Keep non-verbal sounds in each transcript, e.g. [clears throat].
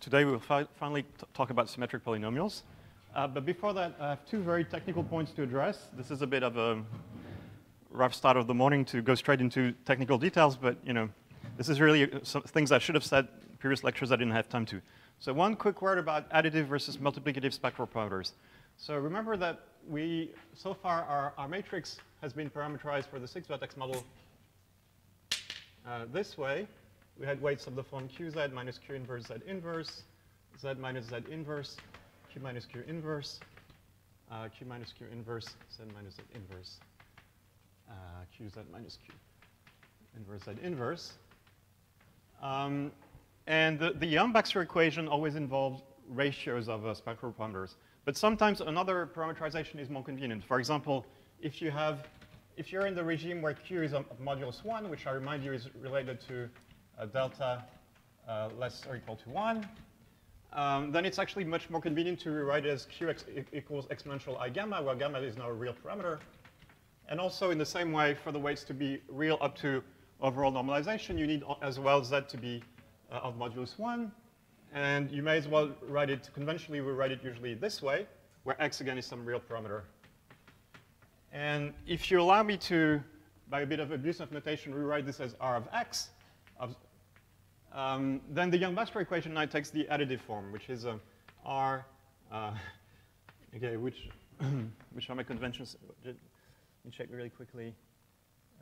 today we will fi finally talk about symmetric polynomials. Uh, but before that, I have two very technical points to address. This is a bit of a rough start of the morning to go straight into technical details, but you know, this is really some things I should have said previous lectures I didn't have time to. So one quick word about additive versus multiplicative spectral parameters. So remember that we, so far, our, our matrix has been parameterized for the six vertex model uh, this way. We had weights of the form qz minus q inverse z inverse, z minus z inverse, q minus q inverse, uh, q minus q inverse, z minus z inverse, uh, qz minus q inverse z inverse. Um, and the, the Yang-Baxter equation always involves ratios of uh, spectral parameters. But sometimes another parameterization is more convenient. For example, if you have, if you're in the regime where Q is of modulus one, which I remind you is related to delta uh, less or equal to one, um, then it's actually much more convenient to rewrite it as Q equals exponential I gamma, where gamma is now a real parameter. And also in the same way, for the weights to be real up to overall normalization, you need as well Z to be uh, of modulus one. And you may as well write it, conventionally we write it usually this way, where x again is some real parameter. And if you allow me to, by a bit of abuse of notation, rewrite this as r of x, of, um, then the Yang-Baxter equation now takes the additive form, which is r, uh, okay, which, [clears throat] which are my conventions. Let me check really quickly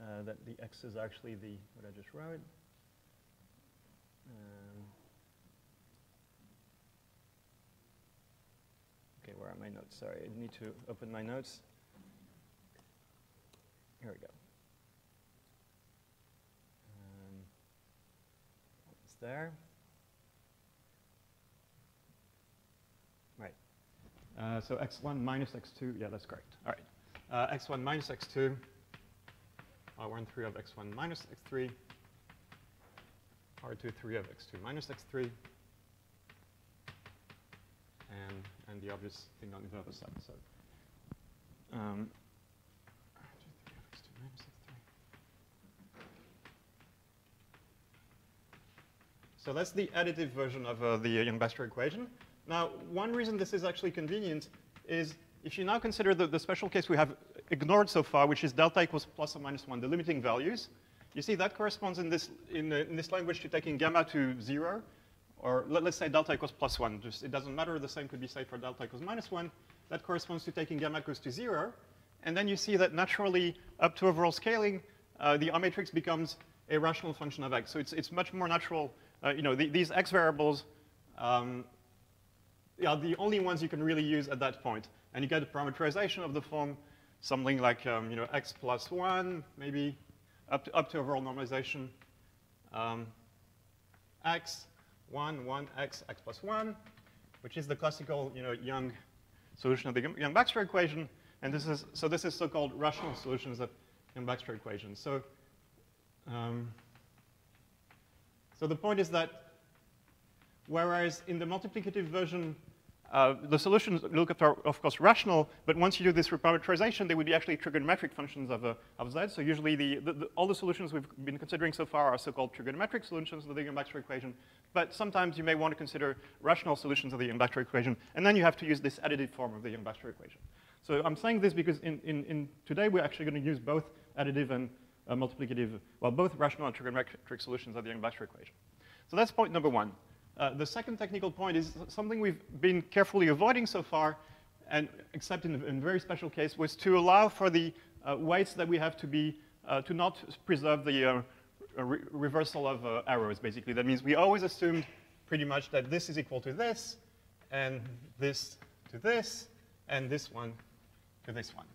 uh, that the x is actually the, what I just wrote. Um, Okay, where are my notes? Sorry, I need to open my notes. Here we go. Um, it's there. Right. Uh, so x1 minus x2, yeah, that's correct. All right. Uh, x1 minus x2, r1 3 of x1 minus x3, r2 3 of x2 minus x3, and, and the obvious thing on the other side. So, um, so that's the additive version of uh, the Yang-Baxter equation. Now, one reason this is actually convenient is if you now consider the, the special case we have ignored so far, which is delta equals plus or minus 1, the limiting values, you see that corresponds in this, in, in this language to taking gamma to 0, or let, us say delta equals plus 1. Just, it doesn't matter. The same could be said for delta equals minus 1. That corresponds to taking gamma goes to 0. And then you see that naturally, up to overall scaling, uh, the R matrix becomes a rational function of x. So it's, it's much more natural. Uh, you know, the, these x variables um, are the only ones you can really use at that point. And you get a parameterization of the form, something like um, you know, x plus 1, maybe, up to, up to overall normalization. Um, x 1, 1, x, x plus 1, which is the classical you know, Yang solution of the Yang-Baxter equation. And this is, so this is so-called rational solutions of Yang-Baxter equation. So, um, so the point is that whereas in the multiplicative version uh, the solutions look at are, of course, rational, but once you do this reparametrization, they would be actually trigonometric functions of, uh, of z. So usually the, the, the, all the solutions we've been considering so far are so-called trigonometric solutions of the Yang-Baxter equation. But sometimes you may want to consider rational solutions of the Yang-Baxter equation, and then you have to use this additive form of the Yang-Baxter equation. So I'm saying this because in, in, in today we're actually going to use both additive and uh, multiplicative, well, both rational and trigonometric solutions of the Yang-Baxter equation. So that's point number one. Uh, the second technical point is something we've been carefully avoiding so far, and except in a very special case, was to allow for the uh, weights that we have to be, uh, to not preserve the uh, re reversal of arrows, basically. That means we always assumed pretty much that this is equal to this, and this to this, and this one to this one.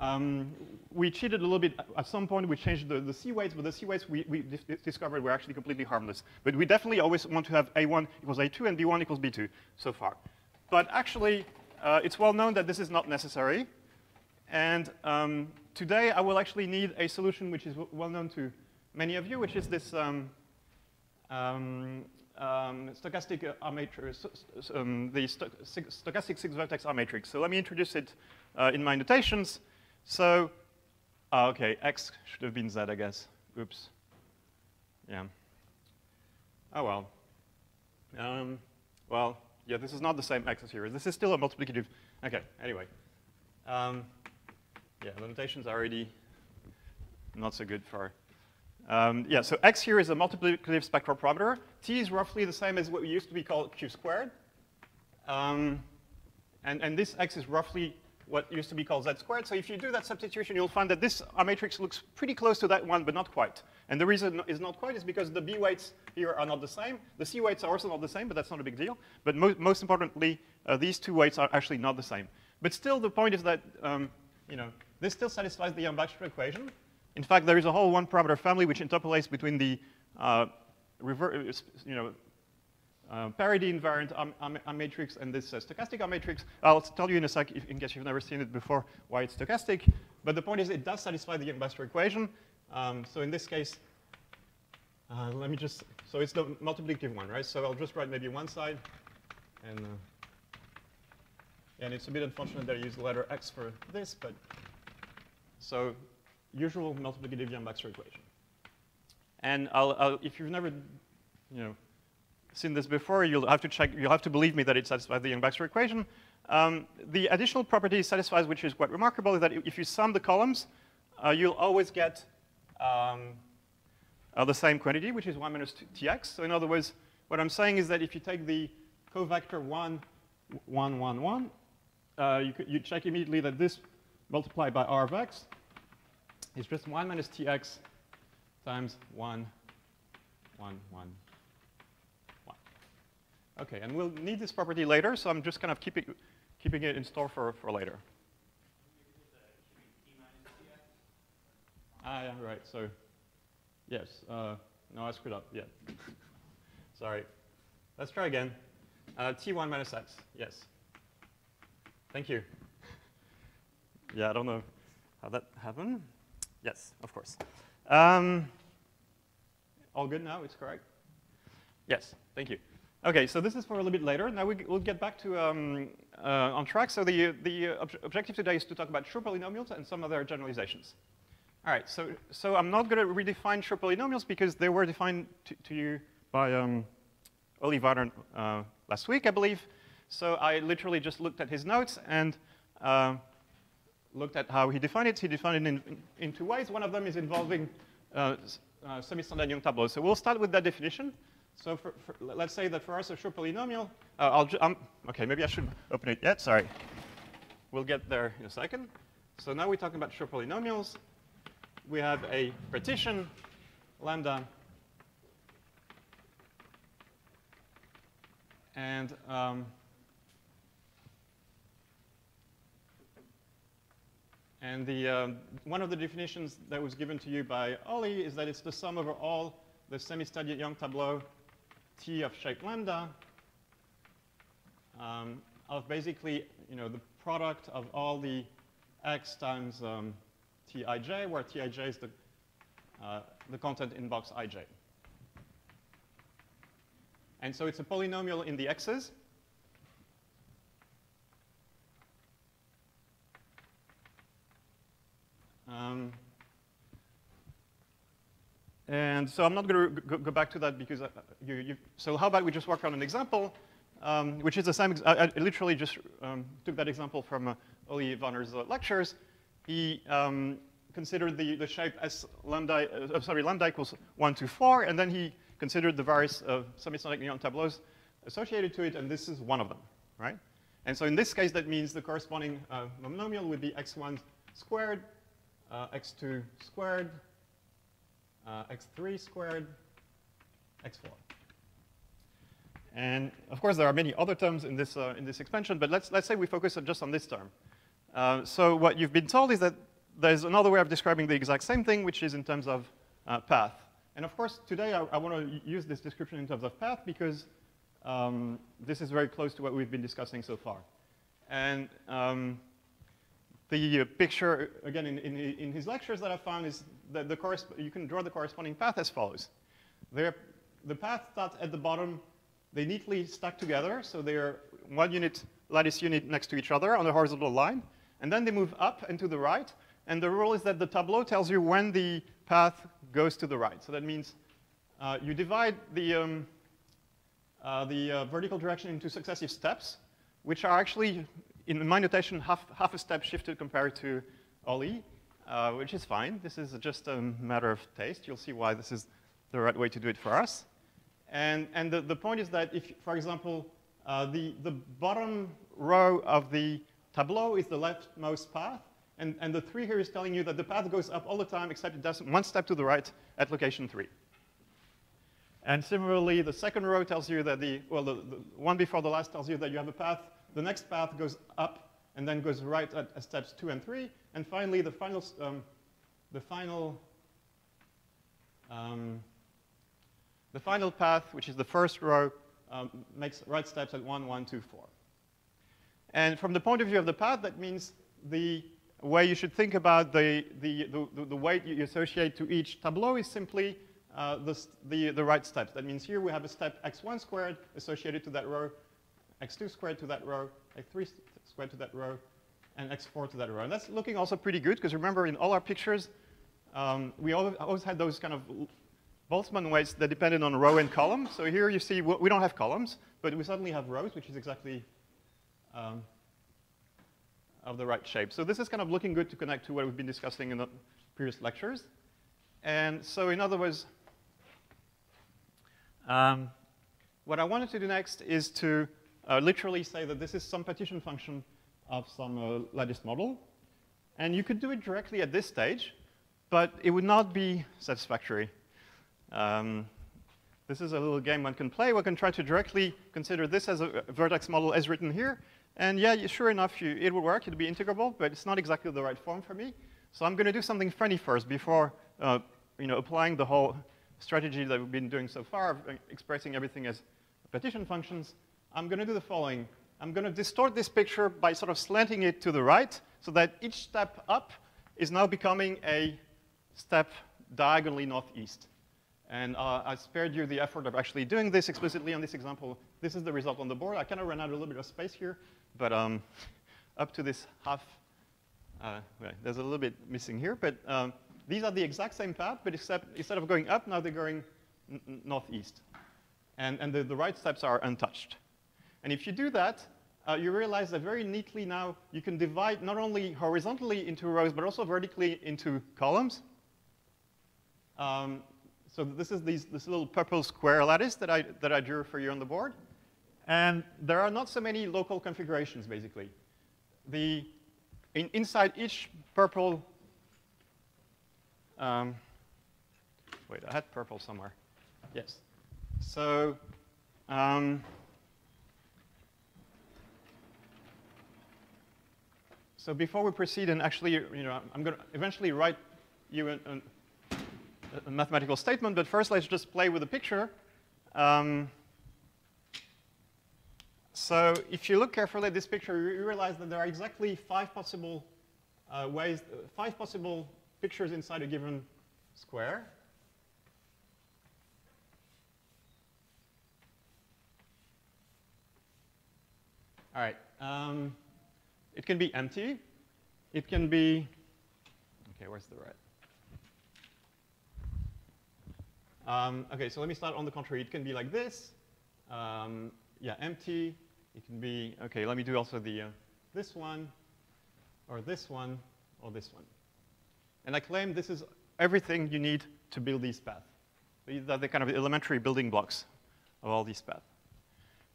Um, we cheated a little bit. At some point, we changed the, the C weights, but the C weights we, we discovered were actually completely harmless. But we definitely always want to have A1 equals A2 and B1 equals B2 so far. But actually, uh, it's well known that this is not necessary. And um, today, I will actually need a solution which is well known to many of you, which is this um, um, um stochastic R matrix, um, the sto stochastic six-vertex R matrix. So let me introduce it uh, in my notations. So, oh, okay, x should have been z, I guess. Oops. Yeah. Oh, well. Um, well, yeah, this is not the same x as here. This is still a multiplicative. Okay, anyway. Um, yeah, the notation's already not so good for. Um, yeah, so x here is a multiplicative spectral parameter. T is roughly the same as what we used to be called q squared. Um, and, and this x is roughly what used to be called z squared. So if you do that substitution, you'll find that this R matrix looks pretty close to that one, but not quite. And the reason is not quite is because the B weights here are not the same. The C weights are also not the same, but that's not a big deal. But mo most importantly, uh, these two weights are actually not the same. But still, the point is that um, you know, this still satisfies the Yang-Baxter equation. In fact, there is a whole one-parameter family which interpolates between the uh, you know, uh, parity invariant matrix and this uh, stochastic matrix. I'll tell you in a sec, if, in case you've never seen it before, why it's stochastic. But the point is it does satisfy the Yang-Baxter equation. Um, so in this case, uh, let me just, so it's the multiplicative one, right? So I'll just write maybe one side. And, uh, and it's a bit unfortunate that I use the letter x for this, but so usual multiplicative Yang-Baxter equation. And I'll, I'll, if you've never, you know, seen this before, you'll have to check, you'll have to believe me that it satisfies the Yang-Baxter equation. Um, the additional property satisfies, which is quite remarkable, is that if you sum the columns, uh, you'll always get um, uh, the same quantity, which is 1 minus tx. So in other words, what I'm saying is that if you take the covector 1, 1, 1, 1, uh, you, you check immediately that this multiplied by r of x is just 1 minus tx times 1, 1, 1, Okay, and we'll need this property later, so I'm just kind of keeping, keeping it in store for, for later. Ah, yeah, right. So, yes. Uh, no, I screwed up. Yeah. [laughs] Sorry. Let's try again. Uh, T1 minus x. Yes. Thank you. yeah, I don't know how that happened. Yes, of course. Um, all good now? It's correct? Yes. Thank you. Okay, so this is for a little bit later. Now we, will get back to um, uh, on track. So the, the ob objective today is to talk about Schur polynomials and some other generalizations. All right, so, so I'm not going to redefine Schur polynomials because they were defined to, you by um, Oli uh, last week, I believe. So I literally just looked at his notes and uh, looked at how he defined it. He defined it in, in, in two ways. One of them is involving uh, uh, semi-standard Young tableaux. So we'll start with that definition. So for, for, let's say that for us a Schur polynomial, uh, I'll um, okay, maybe I shouldn't open it yet, sorry. We'll get there in a second. So now we're talking about Schur polynomials. We have a partition, lambda, and um, and the um, one of the definitions that was given to you by Oli is that it's the sum over all the semi-standard Young tableau t of shape lambda um, of basically, you know, the product of all the x times um, tij, where tij is the, uh, the content in box ij. And so it's a polynomial in the x's. Um, and so I'm not going to go back to that because uh, you, you, so how about we just work on an example, um, which is the same, I, I literally just um, took that example from uh, Oli uh, lectures. He um, considered the, the shape as lambda, uh, sorry, lambda equals 1 to 4, and then he considered the various uh, semi-standard Young tableaus associated to it, and this is one of them, right? And so in this case, that means the corresponding uh, monomial would be x1 squared, uh, x2 squared, uh, x3 squared, x4. And of course, there are many other terms in this, uh, in this expansion, but let's, let's say we focus on just on this term. Uh, so what you've been told is that there's another way of describing the exact same thing, which is in terms of uh, path. And of course, today I, I want to use this description in terms of path because um, this is very close to what we've been discussing so far. And um, the picture, again, in, in, in, his lectures that I found is that the you can draw the corresponding path as follows. They're, the path starts at the bottom. They neatly stack together, so they're one unit, lattice unit next to each other on a horizontal line. And then they move up and to the right. And the rule is that the tableau tells you when the path goes to the right. So that means uh, you divide the, um, uh, the uh, vertical direction into successive steps, which are actually, in my notation, half, half a step shifted compared to OLE, uh, which is fine. This is just a matter of taste. You'll see why this is the right way to do it for us. And, and the, the point is that if, for example, uh, the, the bottom row of the tableau is the leftmost path, and, and the three here is telling you that the path goes up all the time, except it does one step to the right at location three. And similarly, the second row tells you that the, well, the, the one before the last tells you that you have a path. The next path goes up and then goes right at, at steps two and three. And finally, the final, um, the final, um, the final path, which is the first row, um, makes right steps at one, one, two, four. And from the point of view of the path, that means the way you should think about the, the, the, the weight you associate to each tableau is simply uh, the, the, the right steps. That means here we have a step x1 squared associated to that row, x2 squared to that row, x3 squared to that row, and x4 to that row. And that's looking also pretty good, because remember in all our pictures, um, we always had those kind of Boltzmann weights that depended on row and column. So here you see we don't have columns, but we suddenly have rows, which is exactly um, of the right shape. So this is kind of looking good to connect to what we've been discussing in the previous lectures. And so in other words, um, what I wanted to do next is to uh, literally say that this is some partition function of some uh, lattice model. And you could do it directly at this stage, but it would not be satisfactory. Um, this is a little game one can play. One can try to directly consider this as a, vertex model as written here. And yeah, sure enough, you, it would work. It'd be integrable, but it's not exactly the right form for me. So I'm going to do something funny first before uh, you know, applying the whole strategy that we've been doing so far, expressing everything as partition functions. I'm going to do the following. I'm going to distort this picture by sort of slanting it to the right so that each step up is now becoming a step diagonally northeast. And uh, I spared you the effort of actually doing this explicitly on this example. This is the result on the board. I kind of ran out a little bit of space here, but um, up to this half, uh, there's a little bit missing here, but um, these are the exact same path, but except instead of going up, now they're going northeast. And, and the, the right steps are untouched. And if you do that, uh, you realize that very neatly now you can divide not only horizontally into rows, but also vertically into columns. Um, so this is these, this little purple square lattice that I, that I drew for you on the board. And there are not so many local configurations, basically. The, in, inside each purple, um, wait, I had purple somewhere. Yes. So, um, so before we proceed and actually, you know, I'm going to eventually write you an, an a mathematical statement, but first let's just play with the picture. Um, so if you look carefully at this picture, you realize that there are exactly five possible uh, ways, uh, five possible pictures inside a given square. All right. Um, it can be empty. It can be, okay, where's the red? Um, okay, so let me start on the contrary. It can be like this. Um, yeah, empty. It can be, okay, let me do also the, uh, this one, or this one, or this one. And I claim this is everything you need to build these paths. These are the kind of elementary building blocks of all these paths.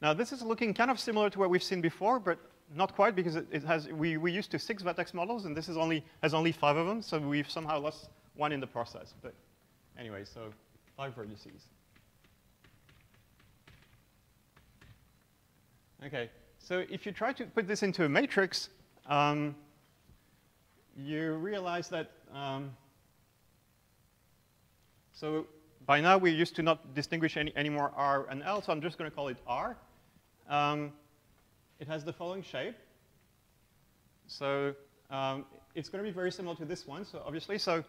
Now, this is looking kind of similar to what we've seen before, but not quite because it, it has, we, we used to six vertex models, and this is only, has only five of them, so we've somehow lost one in the process. But anyway, so five vertices. Okay, so if you try to put this into a matrix, um, you realize that, um, so by now we're used to not distinguish any, anymore R and L, so I'm just going to call it R. Um, it has the following shape. So um, it's going to be very similar to this one, so obviously, so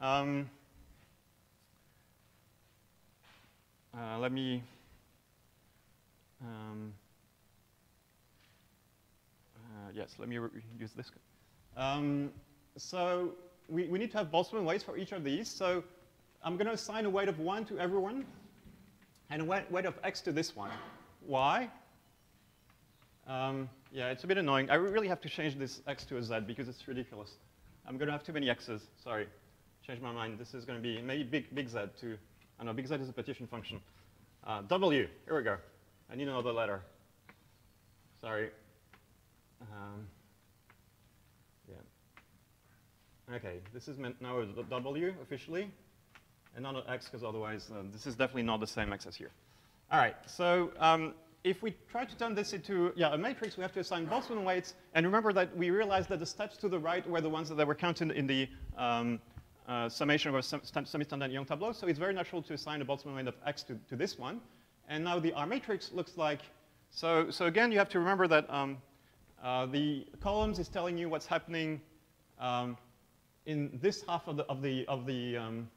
um, Uh, let me um, uh, yes, let me use this. Um, so we, we need to have Boltzmann weights for each of these. So I'm going to assign a weight of 1 to everyone. and a weight, weight of x to this one. Why? Um, yeah, it's a bit annoying. I really have to change this x to a z because it's ridiculous. I'm going to have too many x's. Sorry. Change my mind. This is going to be maybe big, big z too. I know big z is a partition function. Uh, w, here we go. I need another letter. Sorry. Um, yeah. Okay, this is meant now a w officially, and not an x because otherwise uh, this is definitely not the same x as here. All right, so um, if we try to turn this into yeah, a matrix, we have to assign Boltzmann weights. And remember that we realized that the steps to the right were the ones that were counted in the um, uh, summation of a semi-standard Young tableau. So it's very natural to assign a Boltzmann weight of x to, to this one. And now the R matrix looks like, so, so again, you have to remember that um, uh, the columns is telling you what's happening um, in this half of the, of the, of the um,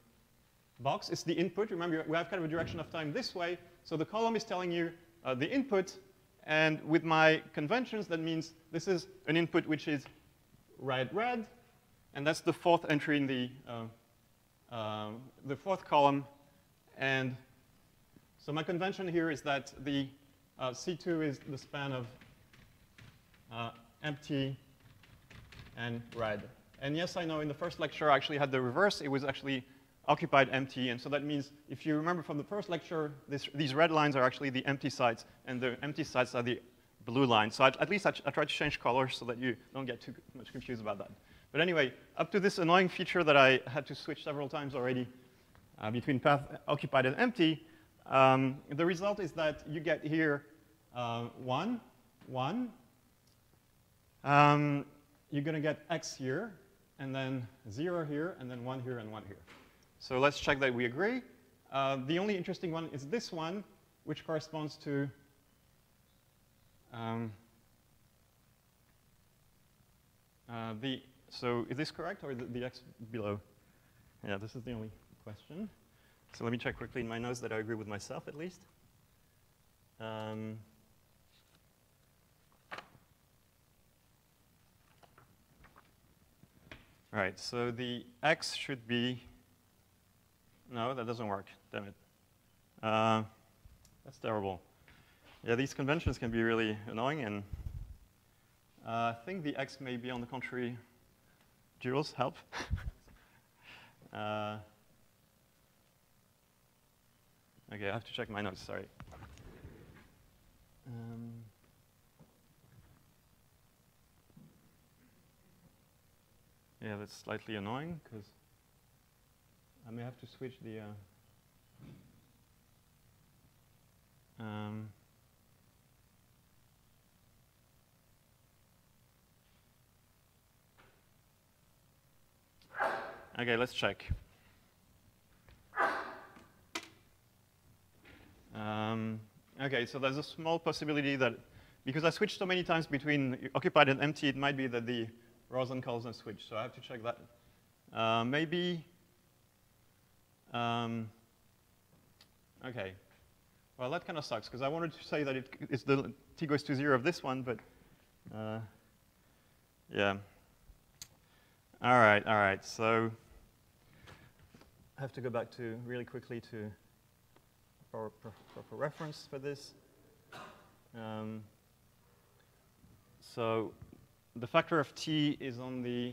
box. It's the input. Remember, we have kind of a direction of time this way. So the column is telling you uh, the input, and with my conventions, that means this is an input which is red, red, and that's the fourth entry in the, uh, uh, the fourth column. And so my convention here is that the uh, C2 is the span of uh, empty and red. And yes, I know in the first lecture I actually had the reverse. It was actually occupied empty. And so that means, if you remember from the first lecture, this, these red lines are actually the empty sites, and the empty sites are the blue lines. So I, at least I, I try to change colors so that you don't get too much confused about that. But anyway, up to this annoying feature that I had to switch several times already uh, between path occupied and empty, um, the result is that you get here uh, 1, 1. Um, you're going to get x here, and then 0 here, and then 1 here, and 1 here. So let's check that we agree. Uh, the only interesting one is this one, which corresponds to um, uh, the, so is this correct or the, the x below? Yeah, this is the only question. So let me check quickly in my notes that I agree with myself at least. Um, right, so the x should be no, that doesn't work. Damn it. Uh, that's terrible. Yeah, these conventions can be really annoying, and uh, I think the X may be on the contrary. Jules, help. [laughs] uh, okay, I have to check my notes, sorry. Um, yeah, that's slightly annoying, because I may have to switch the. Uh, um, okay, let's check. Um, okay, so there's a small possibility that because I switched so many times between occupied and empty, it might be that the rows and columns have switched. So I have to check that. Uh, maybe um, okay. Well, that kind of sucks, because I wanted to say that it, it's the t goes to 0 of this one, but uh, yeah. All right, all right. So I have to go back to really quickly to proper, proper reference for this. Um, so the factor of t is on the,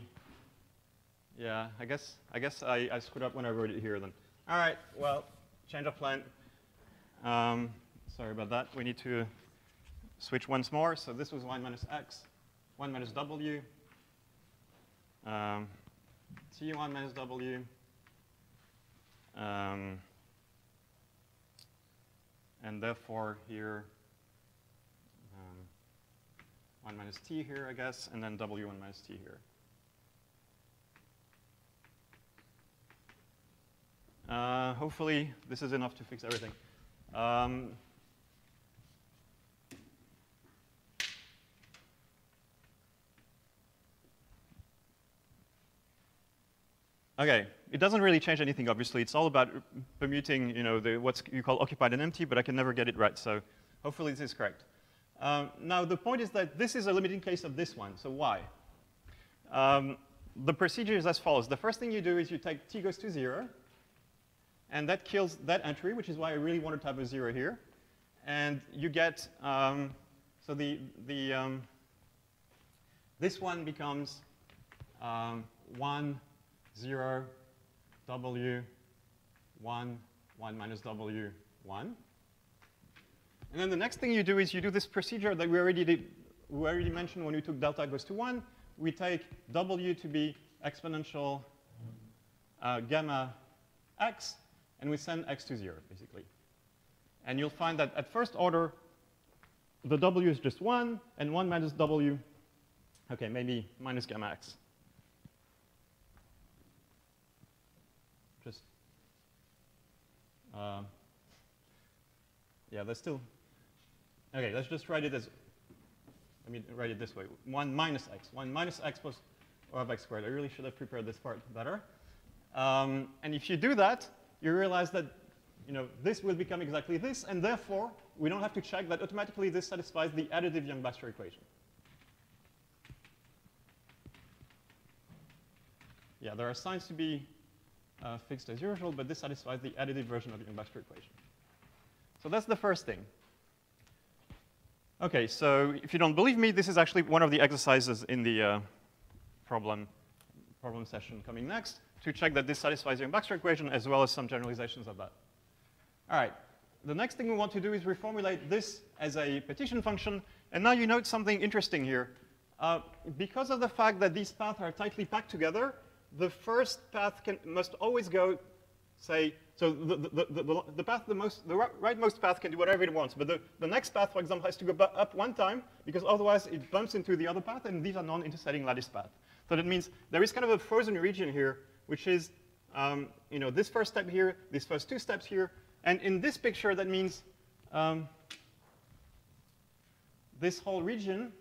yeah, I guess, I guess I, I screwed up when I wrote it here then. All right, well, change of plan. Um, sorry about that. We need to switch once more. So this was 1 minus x, 1 minus w, um, t1 minus w, um, and therefore here, um, 1 minus t here, I guess, and then w1 minus t here. Uh, hopefully, this is enough to fix everything. Um, okay, it doesn't really change anything, obviously. It's all about permuting, you know, the, what you call occupied and empty, but I can never get it right, so hopefully this is correct. Um, now, the point is that this is a limiting case of this one, so why? Um, the procedure is as follows. The first thing you do is you take t goes to 0, and that kills that entry, which is why I really wanted to have a zero here. And you get, um, so the, the, um, this one becomes um, 1, 0, W, 1, 1 minus W, 1. And then the next thing you do is you do this procedure that we already, did, we already mentioned when we took delta goes to 1. We take W to be exponential uh, gamma x, and we send x to 0, basically. And you'll find that at first order, the W is just 1, and 1 minus W, okay, maybe minus gamma x. Just, uh, yeah, that's still, okay, let's just write it as, let me write it this way, 1 minus x, 1 minus x plus of x squared. I really should have prepared this part better. Um, and if you do that, you realize that you know, this will become exactly this, and therefore, we don't have to check that automatically this satisfies the additive Yang-Baxter equation. Yeah, there are signs to be uh, fixed as usual, but this satisfies the additive version of the Yang-Baxter equation. So that's the first thing. Okay, so if you don't believe me, this is actually one of the exercises in the uh, problem, problem session coming next to check that this satisfies the Yang-Baxter equation as well as some generalizations of that. All right, the next thing we want to do is reformulate this as a partition function. And now you note something interesting here. Uh, because of the fact that these paths are tightly packed together, the first path can, must always go, say, so the, the, the, the, path, the, most, the rightmost path can do whatever it wants, but the, the next path, for example, has to go up one time, because otherwise it bumps into the other path, and these are non-intersecting lattice paths. So that means there is kind of a frozen region here, which is um, you know, this first step here, these first two steps here, and in this picture, that means um, this whole region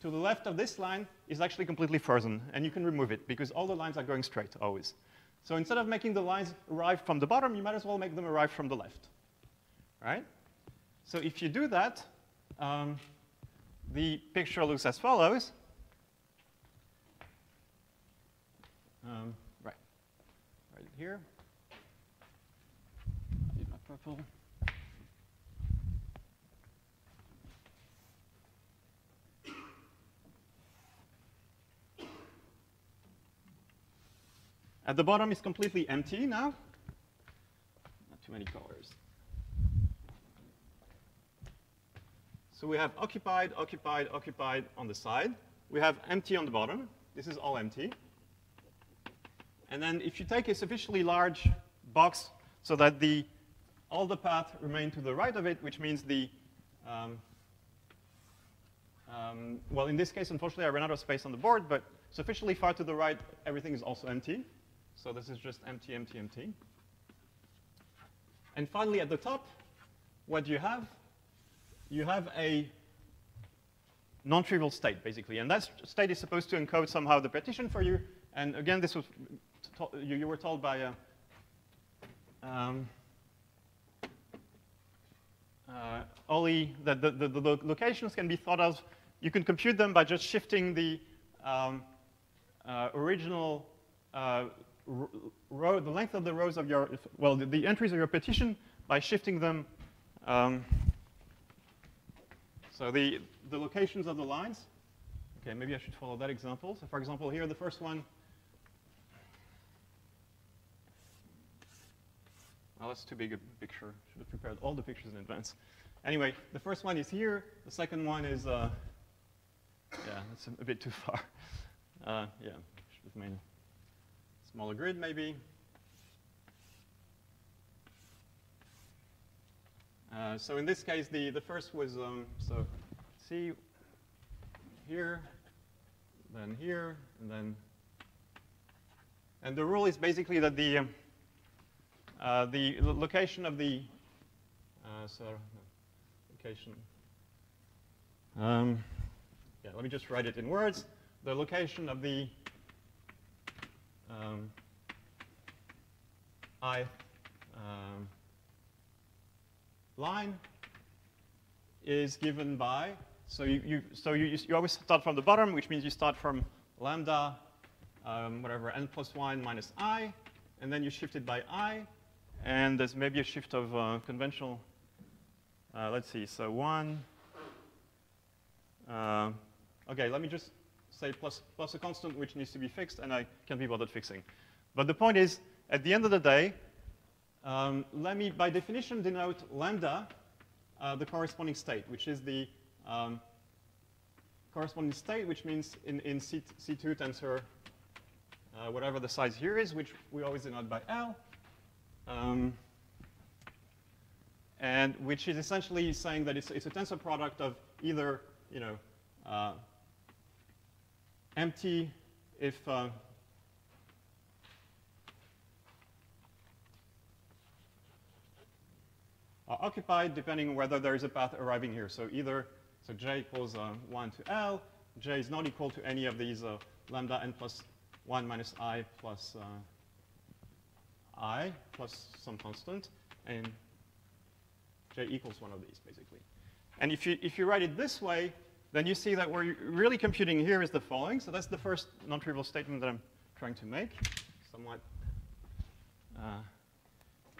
to the left of this line is actually completely frozen, and you can remove it because all the lines are going straight always. So instead of making the lines arrive from the bottom, you might as well make them arrive from the left, right? So if you do that, um, the picture looks as follows. Um, right, right here. My purple. At the bottom is completely empty now. Not too many colors. So we have occupied, occupied, occupied on the side. We have empty on the bottom. This is all empty. And then if you take a sufficiently large box so that the all the paths remain to the right of it, which means the, um, um, well, in this case, unfortunately, I ran out of space on the board, but sufficiently far to the right, everything is also empty. So this is just empty, empty, empty. And finally, at the top, what do you have? You have a non-trivial state, basically. And that state is supposed to encode somehow the partition for you. And again, this was you, you, were told by uh, um, uh, Oli that the, the, the, locations can be thought of, you can compute them by just shifting the um, uh, original uh, row, the length of the rows of your, well, the, the entries of your partition by shifting them. Um, so the, the locations of the lines. Okay, maybe I should follow that example. So for example, here the first one Oh, that's too big a picture. Should have prepared all the pictures in advance. Anyway, the first one is here. The second one is, uh, yeah, that's a, bit too far. [laughs] Uh, yeah, should have made a smaller grid maybe. Uh, so in this case, the, the first was, um, so see here, then here, and then, and the rule is basically that the, um, uh, the location of the, uh, so, location, um, yeah, let me just write it in words. The location of the um, i um, line is given by, so you, you so you, you always start from the bottom, which means you start from lambda, um, whatever, n plus 1 minus i, and then you shift it by i, and there's maybe a shift of uh, conventional, uh, let's see, so one, uh, okay, let me just say plus, plus a constant which needs to be fixed, and I can't be bothered fixing. But the point is, at the end of the day, um, let me, by definition, denote lambda uh, the corresponding state, which is the um, corresponding state, which means in, in C, 2 tensor, uh, whatever the size here is, which we always denote by L, um, and which is essentially saying that it's, it's, a tensor product of either, you know, uh, empty if uh, are occupied depending on whether there is a path arriving here. So either, so j equals uh, 1 to L, j is not equal to any of these uh, lambda n plus 1 minus i plus uh, i plus some constant, and j equals one of these, basically. And if you, if you write it this way, then you see that what we're really computing here is the following. So that's the first non-trivial statement that I'm trying to make, somewhat uh,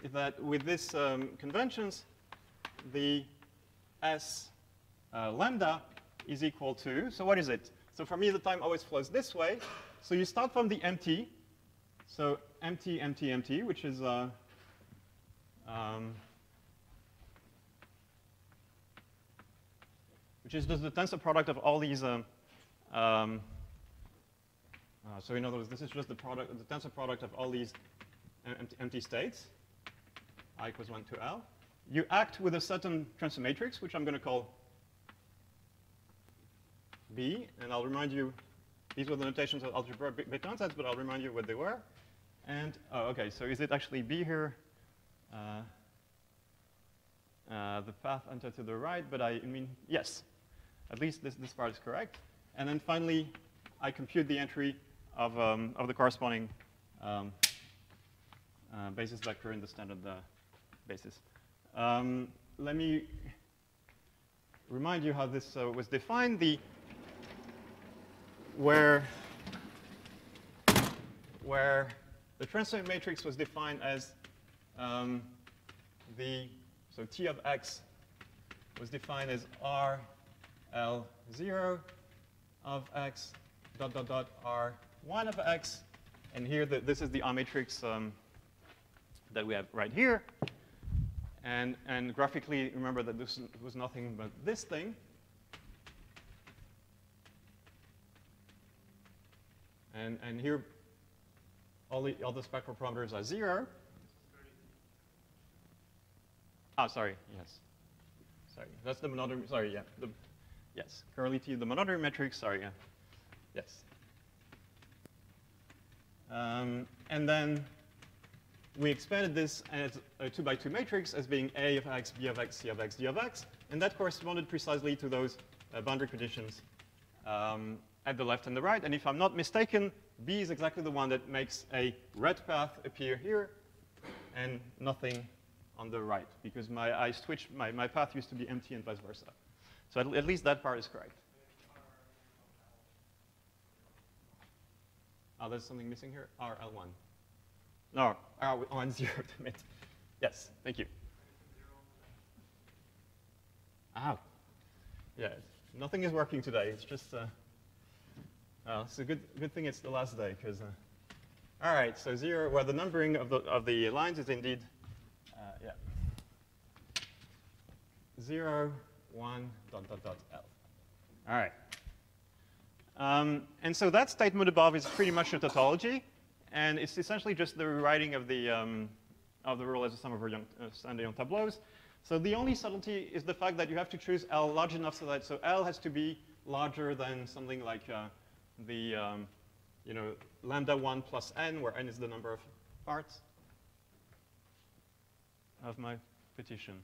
is that with these um, conventions, the S uh, lambda is equal to, so what is it? So for me, the time always flows this way. So you start from the empty. So empty, empty, empty, which is uh, um, which is just the tensor product of all these. Um, um, uh, so in other words, this is just the product, the tensor product of all these empty, empty states i equals 1 to L. You act with a certain transfer matrix, which I'm going to call B, and I'll remind you, these were the notations of algebraic Bethe ansatz, but I'll remind you what they were. And, oh, okay, so is it actually B here? Uh, uh, the path entered to the right, but I, I mean, yes, at least this, this part is correct. And then finally, I compute the entry of, um, of the corresponding um, uh, basis vector in the standard uh, basis. Um, let me remind you how this uh, was defined. The where where the transfer matrix was defined as um, the so T of x was defined as R L zero of x dot dot dot R one of x, and here the, this is the R matrix um, that we have right here. And, and graphically, remember that this was nothing but this thing. And, and here, all the other spectral parameters are zero. Ah, sorry, yes. Sorry, that's the monodromy, sorry, yeah. The, yes, curly T, the monodromy matrix, sorry, yeah. Yes. Um, and then we expanded this as a two by two matrix as being A of x, B of x, C of x, D of x, and that corresponded precisely to those uh, boundary conditions um, at the left and the right. And if I'm not mistaken, B is exactly the one that makes a red path appear here and nothing on the right, because my, I switched, my, my path used to be empty and vice versa. So at, at least that part is correct. Oh, there's something missing here? RL1. No, uh, on zero [laughs] limit. Yes, thank you. Ah, yeah, nothing is working today. It's just, uh, uh, it's a good, good thing it's the last day, because, uh, all right, so zero, well, the numbering of the, of the lines is indeed, uh, yeah, zero, one, dot, dot, dot, L. All right. Um, and so that statement above is pretty much a tautology. And it's essentially just the rewriting of the, um, of the rule as a sum of uh, standard Young tableaus. So the only subtlety is the fact that you have to choose L large enough so that, so L has to be larger than something like uh, the, um, you know, lambda 1 plus n, where n is the number of parts of my partition.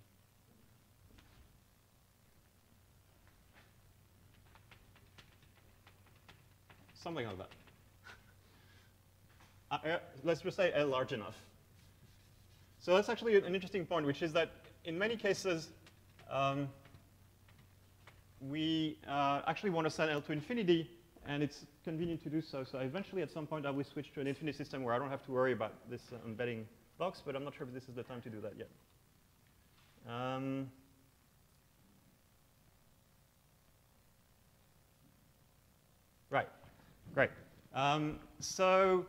Something like that. [laughs] Uh, uh, let's just say L large enough. So that's actually an interesting point, which is that in many cases, um, we uh, actually want to set L to infinity and it's convenient to do so. So eventually, at some point, I will switch to an infinite system where I don't have to worry about this uh, embedding blocks, but I'm not sure if this is the time to do that yet. Um, right, great. Um, so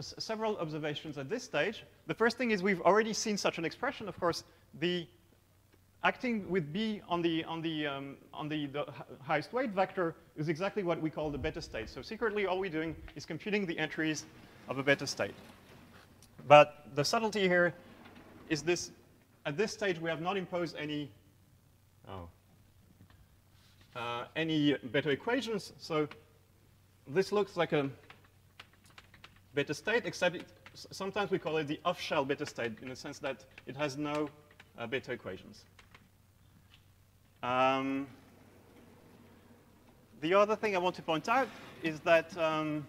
several observations at this stage. The first thing is we've already seen such an expression. Of course, the acting with B on the, on the, um, on the, the highest weight vector is exactly what we call the Bethe state. So secretly, all we're doing is computing the entries of a Bethe state. But the subtlety here is this, at this stage, we have not imposed any, oh, uh, any Bethe equations. So this looks like a Bethe state, except it, sometimes we call it the off-shell Bethe state in the sense that it has no uh, Bethe equations. Um, the other thing I want to point out is that, um,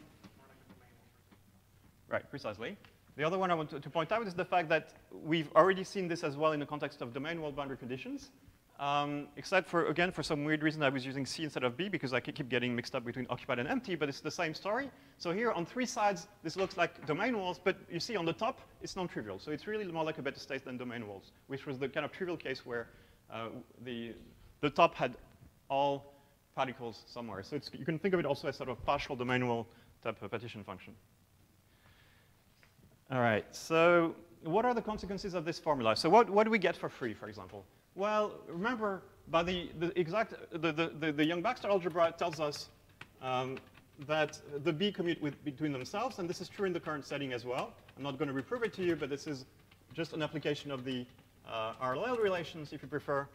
right, precisely. The other one I want to, to, point out is the fact that we've already seen this as well in the context of domain wall boundary conditions. Um, except for, again, for some weird reason, I was using C instead of B because I keep getting mixed up between occupied and empty, but it's the same story. So here on three sides, this looks like domain walls, but you see on the top, it's non-trivial. So it's really more like a Bethe state than domain walls, which was the kind of trivial case where uh, the, the top had all particles somewhere. So you can think of it also as sort of partial domain wall type of partition function. All right, so what are the consequences of this formula? So what, what do we get for free, for example? Well, remember, by the, the exact, the, the, the Yang-Baxter algebra tells us um, that the B commute with, between themselves, and this is true in the current setting as well. I'm not going to reprove it to you, but this is just an application of the uh, RLL relations, if you prefer.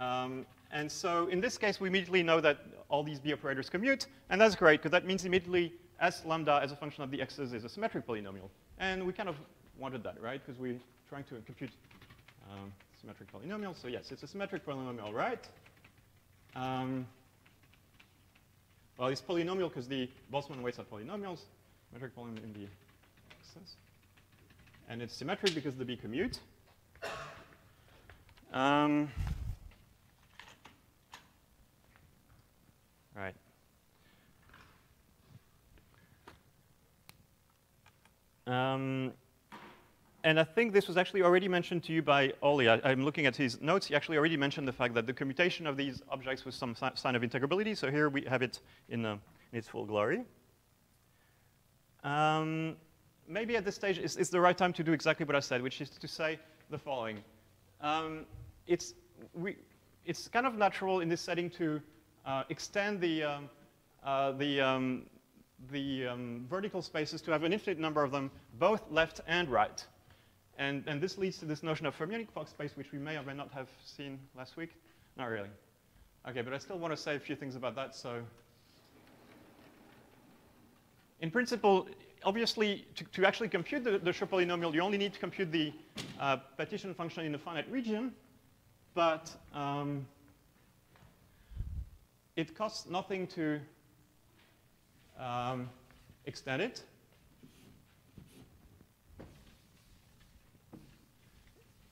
Um, and so in this case, we immediately know that all these B operators commute, and that's great, because that means immediately S lambda as a function of the x's is a symmetric polynomial. And we kind of wanted that, right? Because we're trying to compute um, symmetric polynomials. So yes, it's a symmetric polynomial, right? Um, well, it's polynomial because the Boltzmann weights are polynomials, symmetric polynomial in the x's. And it's symmetric because the B commute. Um, Right. Um, and I think this was actually already mentioned to you by Olli. I, am looking at his notes. He actually already mentioned the fact that the commutation of these objects was some sign of integrability. So here we have it in, uh, in its full glory. Um, maybe at this stage it's, it's, the right time to do exactly what I said, which is to say the following. Um, it's, we, it's kind of natural in this setting to uh, extend the, um, uh, the, um, the um, vertical spaces to have an infinite number of them, both left and right. And, and this leads to this notion of fermionic Fock space, which we may or may not have seen last week. Not really. Okay, but I still want to say a few things about that. So in principle, obviously, to, to actually compute the, the Schur polynomial, you only need to compute the uh, partition function in a finite region. But um, it costs nothing to um, extend it.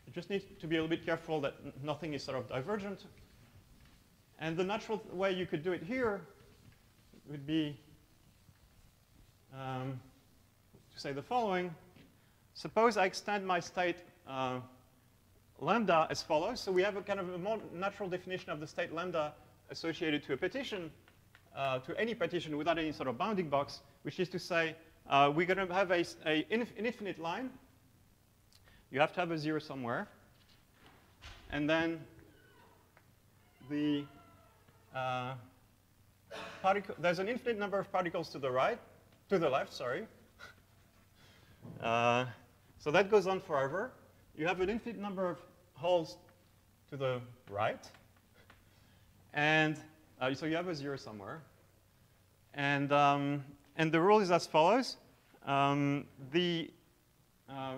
You just need to be a little bit careful that nothing is sort of divergent. And the natural way you could do it here would be um, to say the following. Suppose I extend my state uh, lambda as follows. So we have a kind of a more natural definition of the state lambda associated to a partition, uh, to any partition without any sort of bounding box, which is to say uh, we're going to have a, a inf an infinite line. You have to have a zero somewhere. And then the uh, particle, there's an infinite number of particles to the right, to the left, sorry. [laughs] Uh, so that goes on forever. You have an infinite number of holes to the right. And uh, so you have a zero somewhere. And, um, and the rule is as follows. Um, the, uh,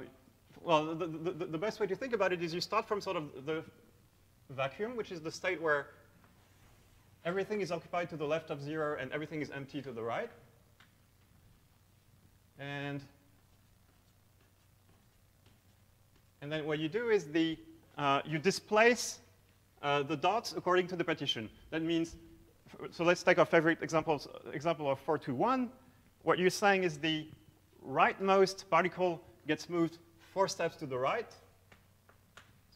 well, the, the, the, best way to think about it is you start from sort of the vacuum, which is the state where everything is occupied to the left of zero and everything is empty to the right. And, and then what you do is the, uh, you displace uh, the dots according to the partition. That means, so let's take our favorite examples, example of 421. What you're saying is the rightmost particle gets moved four steps to the right.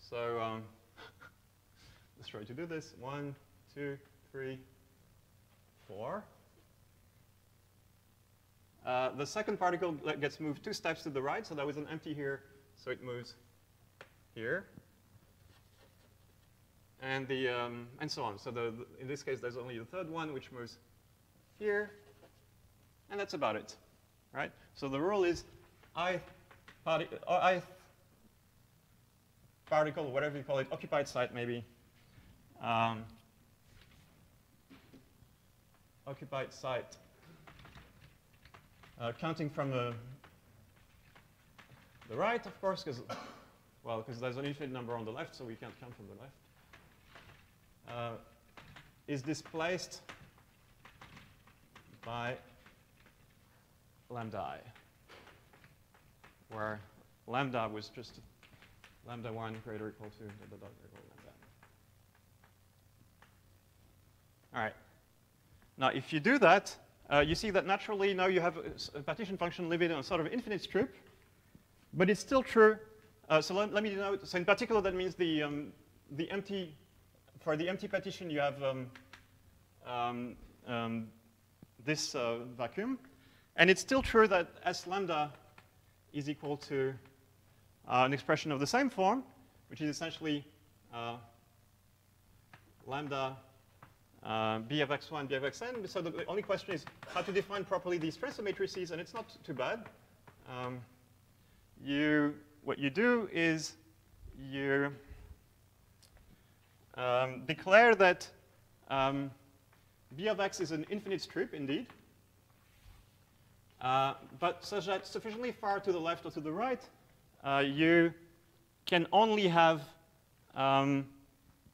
So um, [laughs] let's try to do this. One, two, three, four. Uh, the second particle gets moved two steps to the right, so that was an empty here, so it moves here. And, the, um, and so on. So the, in this case, there's only the third one, which moves here. And that's about it, right? So the rule is I, I particle, whatever you call it, occupied site maybe, um, occupied site, uh, counting from the, the right, of course, because, well, because there's an infinite number on the left, so we can't count from the left, uh, is displaced by lambda i, where lambda was just lambda 1 greater or equal to the dot greater lambda. All right. Now, if you do that, uh, you see that naturally now you have a, a, partition function living in a sort of infinite strip, but it's still true. Uh, so let, let, me denote, so in particular that means the, um, the empty, for the empty partition you have um, um, um this uh, vacuum. And it's still true that S lambda is equal to uh, an expression of the same form, which is essentially uh, lambda uh, b of x1, b of xn. So the, only question is how to define properly these transfer matrices, and it's not too bad. Um, you, what you do is you um, declare that um, b of x is an infinite strip, indeed, uh, but such that sufficiently far to the left or to the right, uh, you can only have um,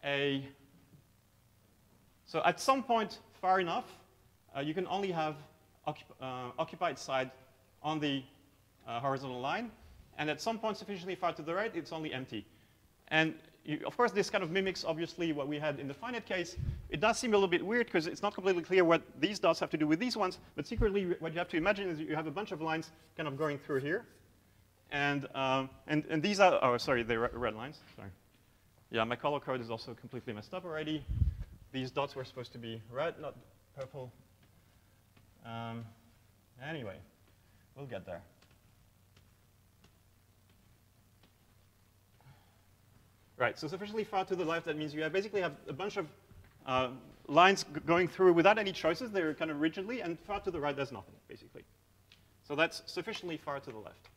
a, so at some point far enough, uh, you can only have occup uh, occupied side on the uh, horizontal line, and at some point sufficiently far to the right, it's only empty. And you, of course, this kind of mimics, obviously, what we had in the finite case. It does seem a little bit weird because it's not completely clear what these dots have to do with these ones, but secretly what you have to imagine is you have a bunch of lines kind of going through here. And, um, and, and these are, oh, sorry, the red lines, sorry. Yeah, my color code is also completely messed up already. These dots were supposed to be red, not purple. Um, anyway, we'll get there. Right, so sufficiently far to the left, that means you have basically have a bunch of uh, lines going through without any choices. They're kind of rigidly, and far to the right, there's nothing, basically. So that's sufficiently far to the left.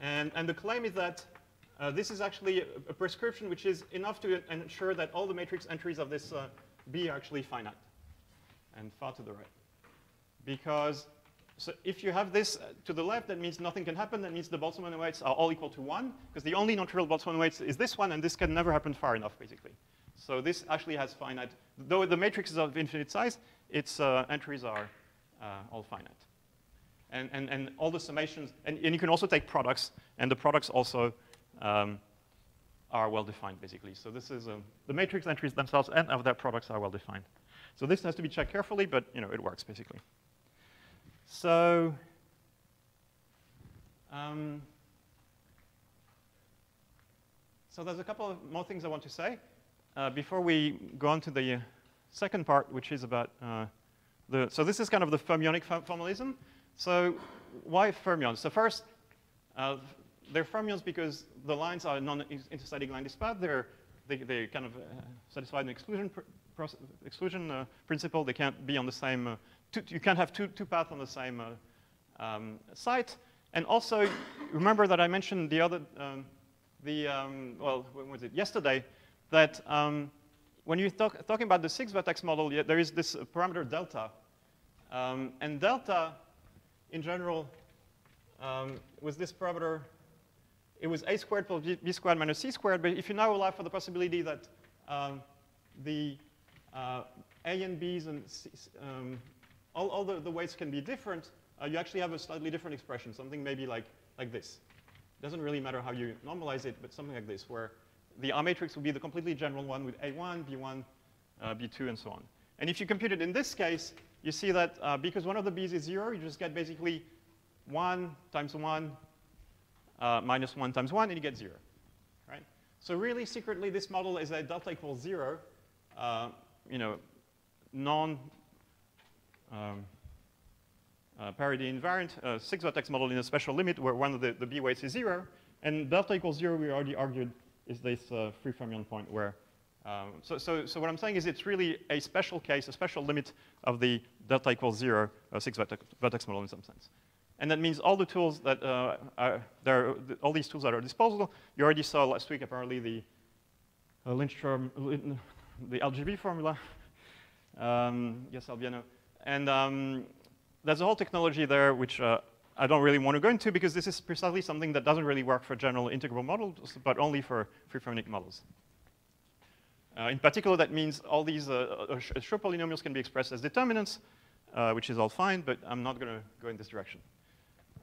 And, and the claim is that uh, this is actually a, a, prescription which is enough to ensure that all the matrix entries of this uh, B are actually finite and far to the right. Because so if you have this uh, to the left, that means nothing can happen. That means the Boltzmann weights are all equal to 1, because the only non-trivial Boltzmann weights is this one, and this can never happen far enough, basically. So this actually has finite. Though the matrix is of infinite size, its uh, entries are uh, all finite and, and, and all the summations, and, and you can also take products, and the products also um, are well defined, basically. So this is, um, the matrix entries themselves and of their products are well defined. So this has to be checked carefully, but you know, it works, basically. So, um, so there's a couple of more things I want to say uh, before we go on to the second part, which is about uh, the, so this is kind of the fermionic formalism. So why fermions? So first, uh, they're fermions because the lines are non-intersecting lattice paths. They're, they, they kind of uh, satisfy an exclusion, pr exclusion uh, principle. They can't be on the same, uh, two, you can't have two, two paths on the same uh, um, site. And also, remember that I mentioned the other, um, the, um, well, when was it, yesterday, that um, when you're talk, talking about the six vertex model, there is this parameter delta. Um, and delta in general, um, with this parameter, it was a squared plus b squared minus c squared. But if you now allow for the possibility that the uh, a and b's and c, um, all, all the, the, weights can be different, uh, you actually have a slightly different expression, something maybe like, like this. It doesn't really matter how you normalize it, but something like this, where the R matrix would be the completely general one with A1, B1, uh, B2, and so on. And if you compute it in this case, you see that uh, because one of the b's is 0, you just get basically 1 times 1 uh, minus 1 times 1, and you get 0. Right? So really, secretly, this model is a delta equals 0, uh, you know, non um, uh, parity invariant uh, six vertex model in a special limit where one of the, the b weights is 0. And delta equals 0, we already argued, is this uh, free fermion point where um, so, so, so what I'm saying is it's really a special case, a special limit of the delta equals zero uh, six vertex, vertex, model in some sense. And that means all the tools that uh, are, there, are, all these tools that are at disposal, you already saw last week apparently the uh, Lindstrom, the LGV formula. Um, yes, Albiano. And um, there's a whole technology there which uh, I don't really want to go into because this is precisely something that doesn't really work for general integrable models, but only for free fermionic models. Uh, in particular, that means all these uh, uh Schur polynomials can be expressed as determinants, uh, which is all fine, but I'm not going to go in this direction.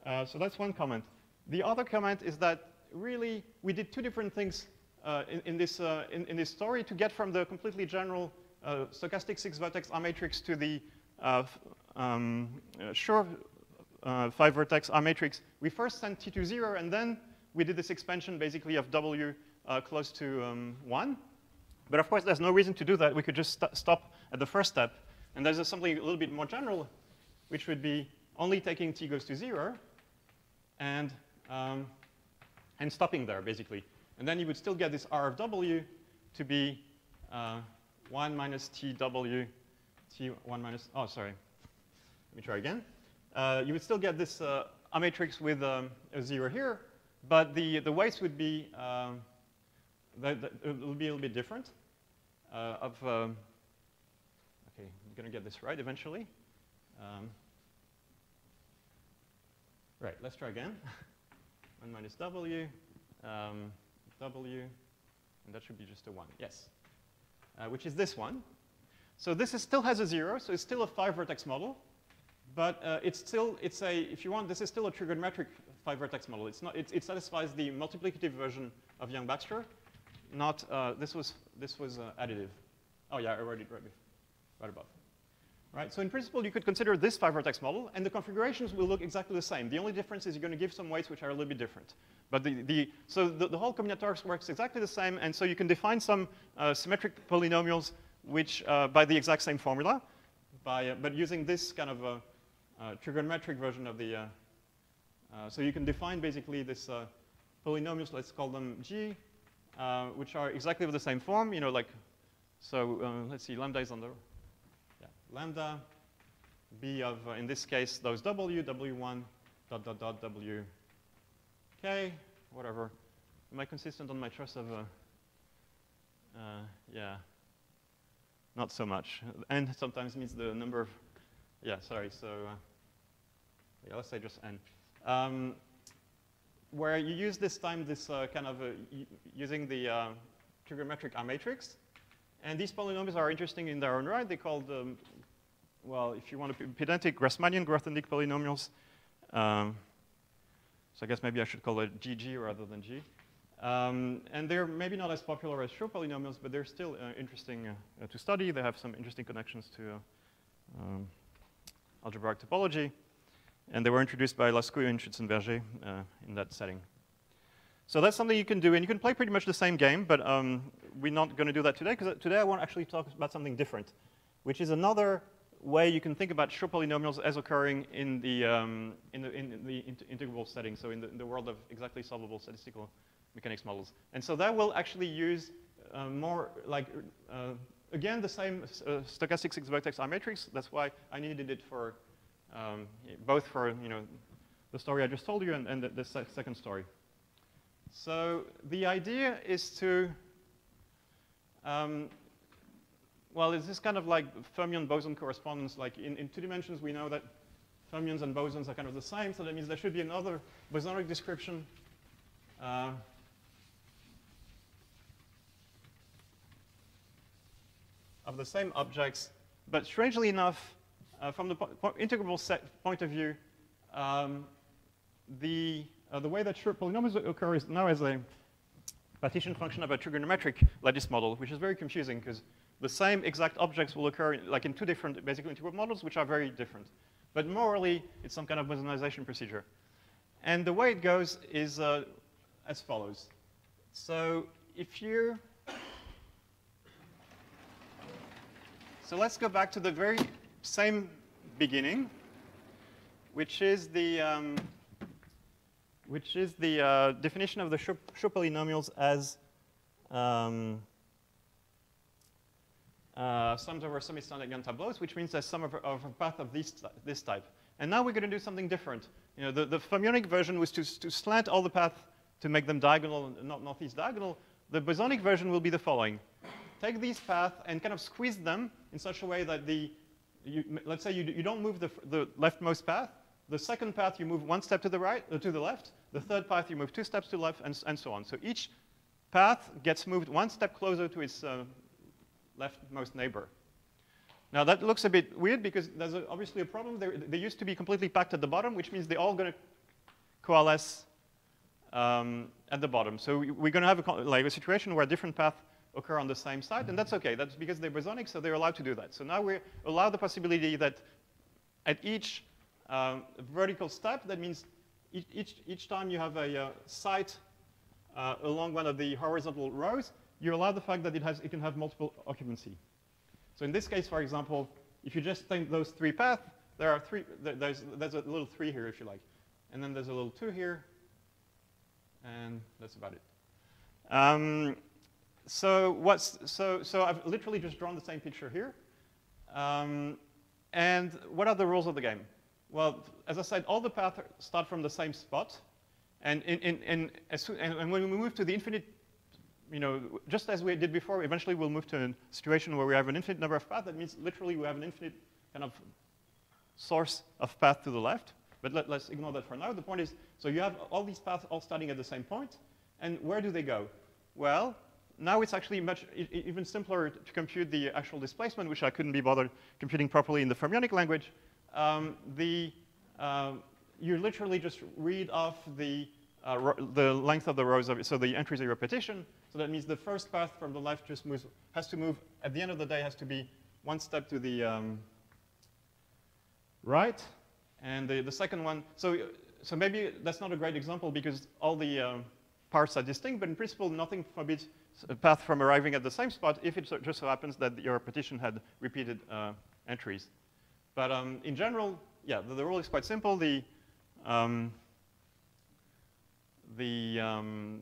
Uh, so that's one comment. The other comment is that really we did two different things in, in, this, in, in, this story to get from the completely general stochastic six-vertex R matrix to the um, Schur five-vertex R matrix. We first sent T to 0, and then we did this expansion basically of W close to um, 1. But of course, there's no reason to do that. We could just st stop at the first step. And there's something a little bit more general, which would be only taking t goes to 0 and, um, and stopping there, basically. And then you would still get this r of w to be uh, 1 minus tw, t1 minus, oh, sorry. Let me try again. Uh, you would still get this uh, a matrix with um, a 0 here, but the, the weights would be um, that, that it will be a little bit different. Uh, of, um, okay, I'm going to get this right eventually. Um, right, let's try again. [laughs] 1 minus w, um, w, and that should be just a 1, yes, uh, which is this one. So this is, still has a 0, so it's still a 5-vertex model. But uh, it's still, it's a, if you want, this is still a trigonometric five-vertex model. It's not, it, it satisfies the multiplicative version of Yang-Baxter, not, uh, this was, this was uh, additive. Oh yeah, I wrote it right, right above. Right, so in principle, you could consider this five-vertex model, and the configurations will look exactly the same. The only difference is you're going to give some weights which are a little bit different. But the, the so the, the whole combinatorics works exactly the same, and so you can define some uh, symmetric polynomials which, uh, by the exact same formula, by, uh, but using this kind of a, trigonometric version of the, uh, uh, so you can define basically this polynomials, let's call them G, uh, which are exactly of the same form, you know, like, so uh, let's see, lambda is on the, yeah, lambda, b of, uh, in this case, those w, w1, dot, dot, dot, w, k, whatever. Am I consistent on my trust of, uh, uh, yeah, not so much. N sometimes means the number of, yeah, sorry, so, uh, yeah, let's say just n. Um, where you use this time this uh, kind of uh, using the uh, trigonometric R matrix. And these polynomials are interesting in their own right. They're called, um, well, if you want to pedantic, Grassmannian Grothendieck polynomials. Um, so I guess maybe I should call it GG rather than G. Um, and they're maybe not as popular as Schur polynomials, but they're still uh, interesting uh, to study. They have some interesting connections to uh, um, algebraic topology. And they were introduced by Lascaux and Schützenberger uh, in that setting. So that's something you can do, and you can play pretty much the same game, but um, we're not going to do that today, because today I want to actually talk about something different, which is another way you can think about Schur polynomials as occurring in the, um, in the, in the integrable setting, so in the, in the, world of exactly solvable statistical mechanics models. And so that will actually use uh, more like, uh, again, the same uh, stochastic six-vertex R matrix. That's why I needed it for um, both for you know, the story I just told you and, and the, the se second story. So the idea is to, um, well, it's this kind of like fermion-boson correspondence. Like in, in two dimensions, we know that fermions and bosons are kind of the same, so that means there should be another bosonic description uh, of the same objects. But strangely enough, uh, from the po integrable set point of view, um, the, uh, the way that Schur polynomials occur is now as a, partition function of a trigonometric lattice model, which is very confusing because the same exact objects will occur in, like in two different basically integral models, which are very different. But morally, it's some kind of Bosonization procedure. And the way it goes is uh, as follows. So if you, so let's go back to the very same beginning, which is the, um, which is the uh, definition of the Schur polynomials as um, uh, sums over semi-standard Young tableaus, which means there's sum of, of a path of this, this type. And now we're going to do something different. You know, the, the fermionic version was to, to slant all the paths to make them diagonal, not northeast diagonal. The bosonic version will be the following. Take these paths and kind of squeeze them in such a way that the, you, let's say you, you don't move the, the leftmost path. The second path, you move one step to the right, uh, to the left. The third path, you move two steps to the left, and, and so on. So each path gets moved one step closer to its uh, leftmost neighbor. Now that looks a bit weird because there's a, obviously a problem. They're, they used to be completely packed at the bottom, which means they're all going to coalesce um, at the bottom. So we're going to have a, like a situation where a different paths occur on the same side, and that's okay. That's because they're bosonic, so they're allowed to do that. So now we allow the possibility that at each um, vertical step, that means each, each, each time you have a uh, site uh, along one of the horizontal rows, you allow the fact that it, has, it can have multiple occupancy. So in this case, for example, if you just think those three paths, there are three, there's, there's a little three here, if you like. And then there's a little two here, and that's about it. Um, so what's, so, so I've literally just drawn the same picture here. Um, and what are the rules of the game? Well, as I said, all the paths start from the same spot. And, in, in, in, and when we move to the infinite you know, just as we did before, eventually we'll move to a situation where we have an infinite number of paths. That means literally we have an infinite kind of source of path to the left. But let, us ignore that for now. The point is, so you have all these paths all starting at the same point, and where do they go? Well, now it's actually much even simpler to compute the actual displacement, which I couldn't be bothered computing properly in the fermionic language. Um, the, uh, you literally just read off the uh, the length of the rows of it, so the entries are repetition. So that means the first path from the left just moves, has to move, at the end of the day, has to be one step to the um, right. And the, the second one, so, so maybe that's not a great example because all the uh, parts are distinct, but in principle, nothing forbids a path from arriving at the same spot if it just so happens that your repetition had repeated uh, entries. But um, in general, yeah, the, the, rule is quite simple. The, um, the, um,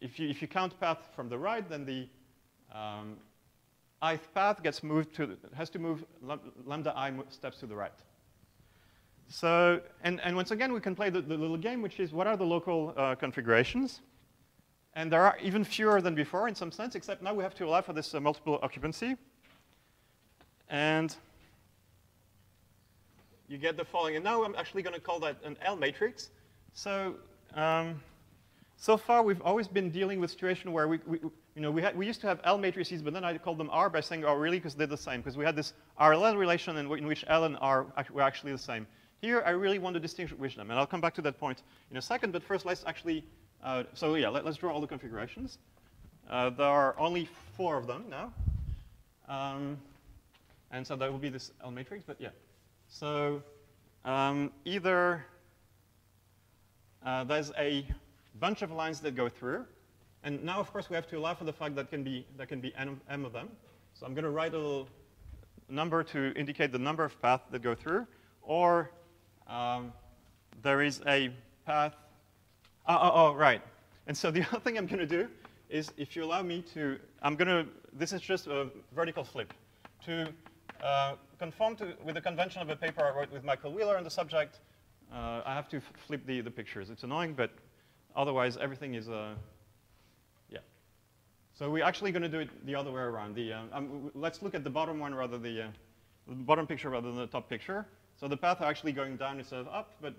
if, you, if you count path from the right, then the um, ith path gets moved to, has to move lambda i steps to the right. So, and, and once again, we can play the, the little game, which is what are the local uh, configurations? And there are even fewer than before in some sense, except now we have to allow for this uh, multiple occupancy. And you get the following. And now I'm actually going to call that an L matrix. So um, so far, we've always been dealing with situation where we, we you know, we, had, we used to have L matrices, but then I called them R by saying, oh, really, because they're the same, because we had this RLL relation in, in which L and R were actually the same. Here, I really want to distinguish them, and I'll come back to that point in a second, but first, let's actually, uh, so yeah, let, us draw all the configurations. Uh, there are only four of them now. Um, and so that will be this L matrix, but yeah. So um, either uh, there's a bunch of lines that go through. And now, of course, we have to allow for the fact that can be, that can be n, m of them. So I'm going to write a little number to indicate the number of paths that go through. Or um, there is a path. Oh, oh, oh, right. And so the [laughs] other thing I'm going to do is, if you allow me to, I'm going to, this is just a vertical flip. To uh, conform to, with the convention of a paper I wrote with Michael Wheeler on the subject, uh, I have to flip the, the pictures. It's annoying, but Otherwise, everything is, uh, yeah. So we're actually going to do it the other way around. The, uh, um, let's look at the bottom one rather the, uh, the bottom picture rather than the top picture. So the path are actually going down instead of up, but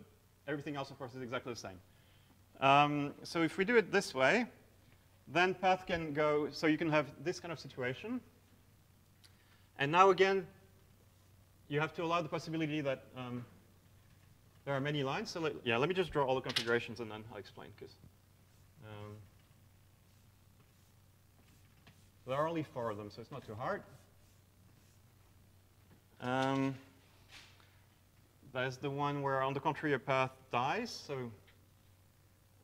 everything else, of course, is exactly the same. Um, so if we do it this way, then path can go, so you can have this kind of situation. And now again, you have to allow the possibility that um, there are many lines. So let, yeah, let me just draw all the configurations and then I'll explain. Cause, um, there are only four of them, so it's not too hard. Um, the one where, on the contrary, a path dies, so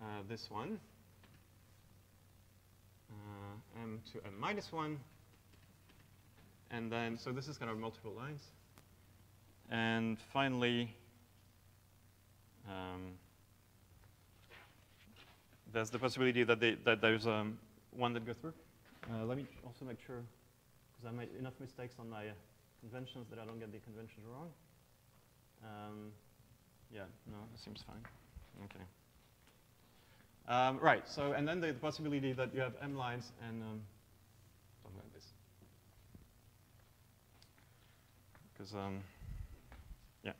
uh, this one. Uh, m to m minus 1. And then, so this is kind of multiple lines. And finally, um, there's the possibility that, they, that there's um, one that goes through. Uh, let me also make sure, because I made enough mistakes on my uh, conventions that I don't get the conventions wrong. Um, yeah, no, it seems fine. Okay. Um, right, so, and then the, the, possibility that you have m lines and um, something like this. Because, um, yeah.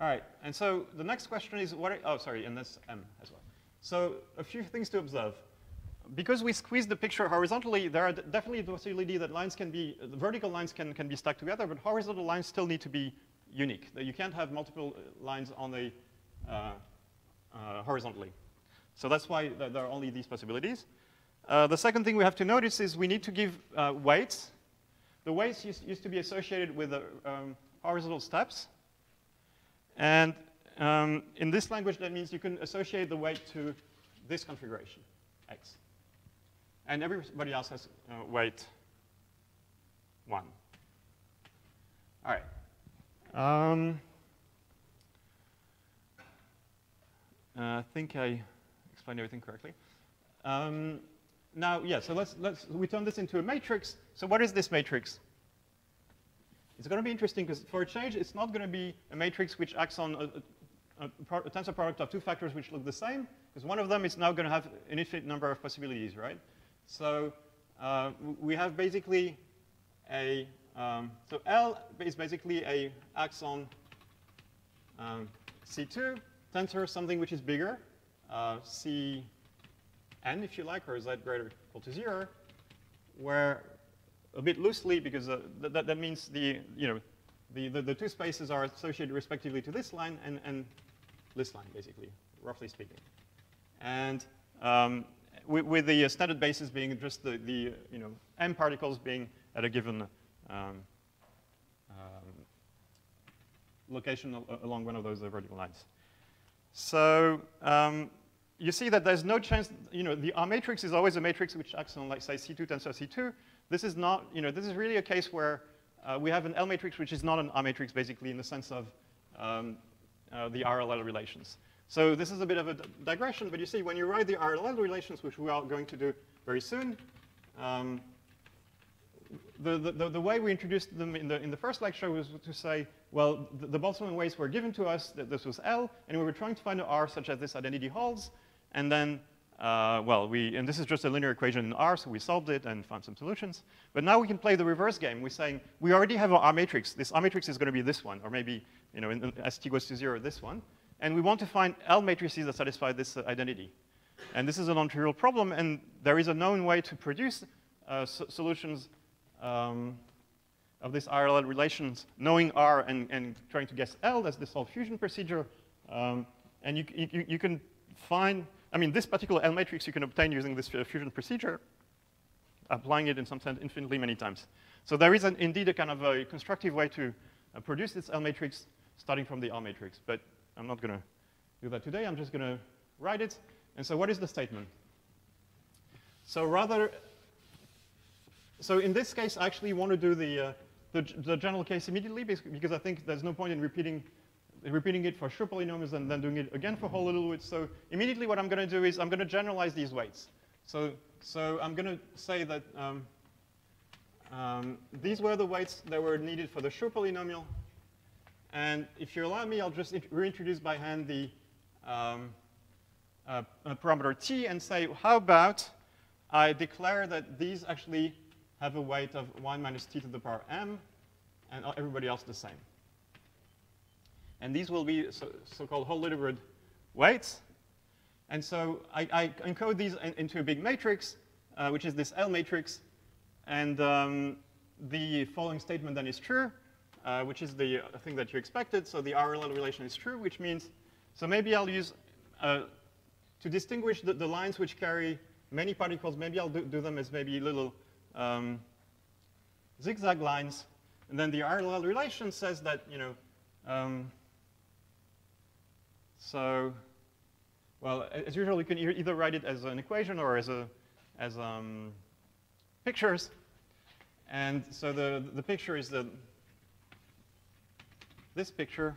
All right, and so the next question is what, oh, sorry, and this m as well. So a few things to observe. Because we squeeze the picture horizontally, there are definitely the possibility that lines can be, the vertical lines can, can be stuck together, but horizontal lines still need to be unique. That you can't have multiple uh, lines on the uh, uh, horizontally. So that's why there are only these possibilities. Uh, the second thing we have to notice is we need to give uh, weights. The weights used, used, to be associated with the um, horizontal steps. And um, in this language, that means you can associate the weight to this configuration, x. And everybody else has uh, weight 1. All right. Um, uh, I think I explained everything correctly. Um, now, yeah, so let's, let's, we turn this into a matrix. So what is this matrix? It's going to be interesting because for a change, it's not going to be a matrix which acts on a, a, a, a tensor product of two factors which look the same, because one of them is now going to have an infinite number of possibilities, right? So uh, we have basically a um, so L is basically a axon um, C2 tensor, something which is bigger, uh, Cn if you like, or z greater equal to zero, where a bit loosely, because uh, th that, that means the, you know, the, the, the, two spaces are associated respectively to this line and, and this line, basically, roughly speaking. And um, with, with, the standard basis being just the, the, you know, m particles being at a given um, um, location along one of those vertical lines. So um, you see that there's no chance, you know, the R matrix is always a matrix which acts on, like, say, C2 tensor C2. This is not, you know, this is really a case where uh, we have an L matrix which is not an R matrix, basically, in the sense of um, uh, the RLL relations. So this is a bit of a digression, but you see, when you write the RLL relations, which we are going to do very soon, um, the, the, the, way we introduced them in the, in the first lecture was to say, well, the, the Boltzmann weights were given to us, that this was L, and we were trying to find an R such that this identity holds, and then, uh, well, we, and this is just a linear equation in R, so we solved it and found some solutions. But now we can play the reverse game. We're saying, we already have our R matrix. This R matrix is going to be this one, or maybe, you know, in, as t goes to zero, this one. And we want to find L matrices that satisfy this uh, identity. And this is a non-trivial problem, and there is a known way to produce uh, so solutions um, of these RLL relations, knowing R and, and trying to guess L, that's the solve fusion procedure. Um, and you, you, you can find, I mean, this particular L matrix you can obtain using this fusion procedure, applying it in some sense infinitely many times. So there is an, indeed a kind of a constructive way to uh, produce this L matrix starting from the R matrix. But I'm not going to do that today. I'm just going to write it. And so what is the statement? So rather so in this case, I actually want to do the, uh, the, the, general case immediately because I think there's no point in repeating, repeating it for Schur polynomials and then doing it again for Hall-Littlewood. So immediately what I'm going to do is I'm going to generalize these weights. So, so I'm going to say that um, um, these were the weights that were needed for the Schur polynomial. And if you allow me, I'll just reintroduce by hand the um, uh, parameter t and say, how about I declare that these actually have a weight of 1 minus t to the power m, and everybody else the same. And these will be so-called so Hall-Littlewood weights. And so I, I encode these in, into a big matrix, uh, which is this L matrix. And um, the following statement then is true, uh, which is the uh, thing that you expected. So the RLL relation is true, which means, so maybe I'll use, uh, to distinguish the, the, lines which carry many particles, maybe I'll do, do them as maybe little um, zigzag lines. And then the RLL relation says that, you know, um, so, well, as usual, you can either write it as an equation or as a as um, pictures. And so the the picture is the this picture,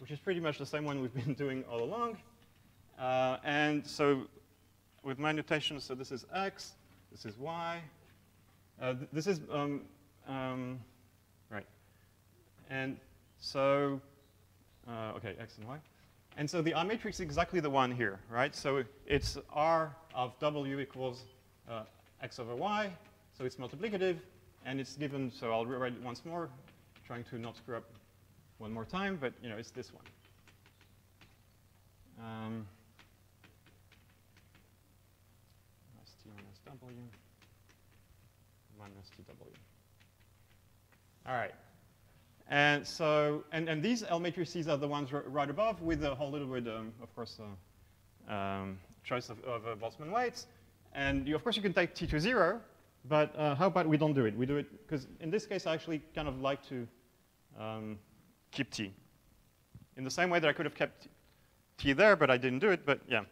which is pretty much the same one we've [laughs] been doing all along. Uh, and so with my notation, so this is x, this is y. Uh, th this is, um, um, right. And so, uh, okay, x and y. And so the R matrix is exactly the one here, right? So it's R of W equals uh, x over y, so it's multiplicative, and it's given, so I'll rewrite it once more, trying to not screw up one more time, but you know, it's this one. Um, T minus W minus TW. All right. And so, and, and these L matrices are the ones right above with a Hall-Littlewood, um, of course, uh, um, choice of, of uh, Boltzmann weights. And you, of course, you can take T to zero, but uh, how about we don't do it? We do it, because in this case, I actually kind of like to um, keep T. In the same way that I could have kept T there, but I didn't do it, but yeah,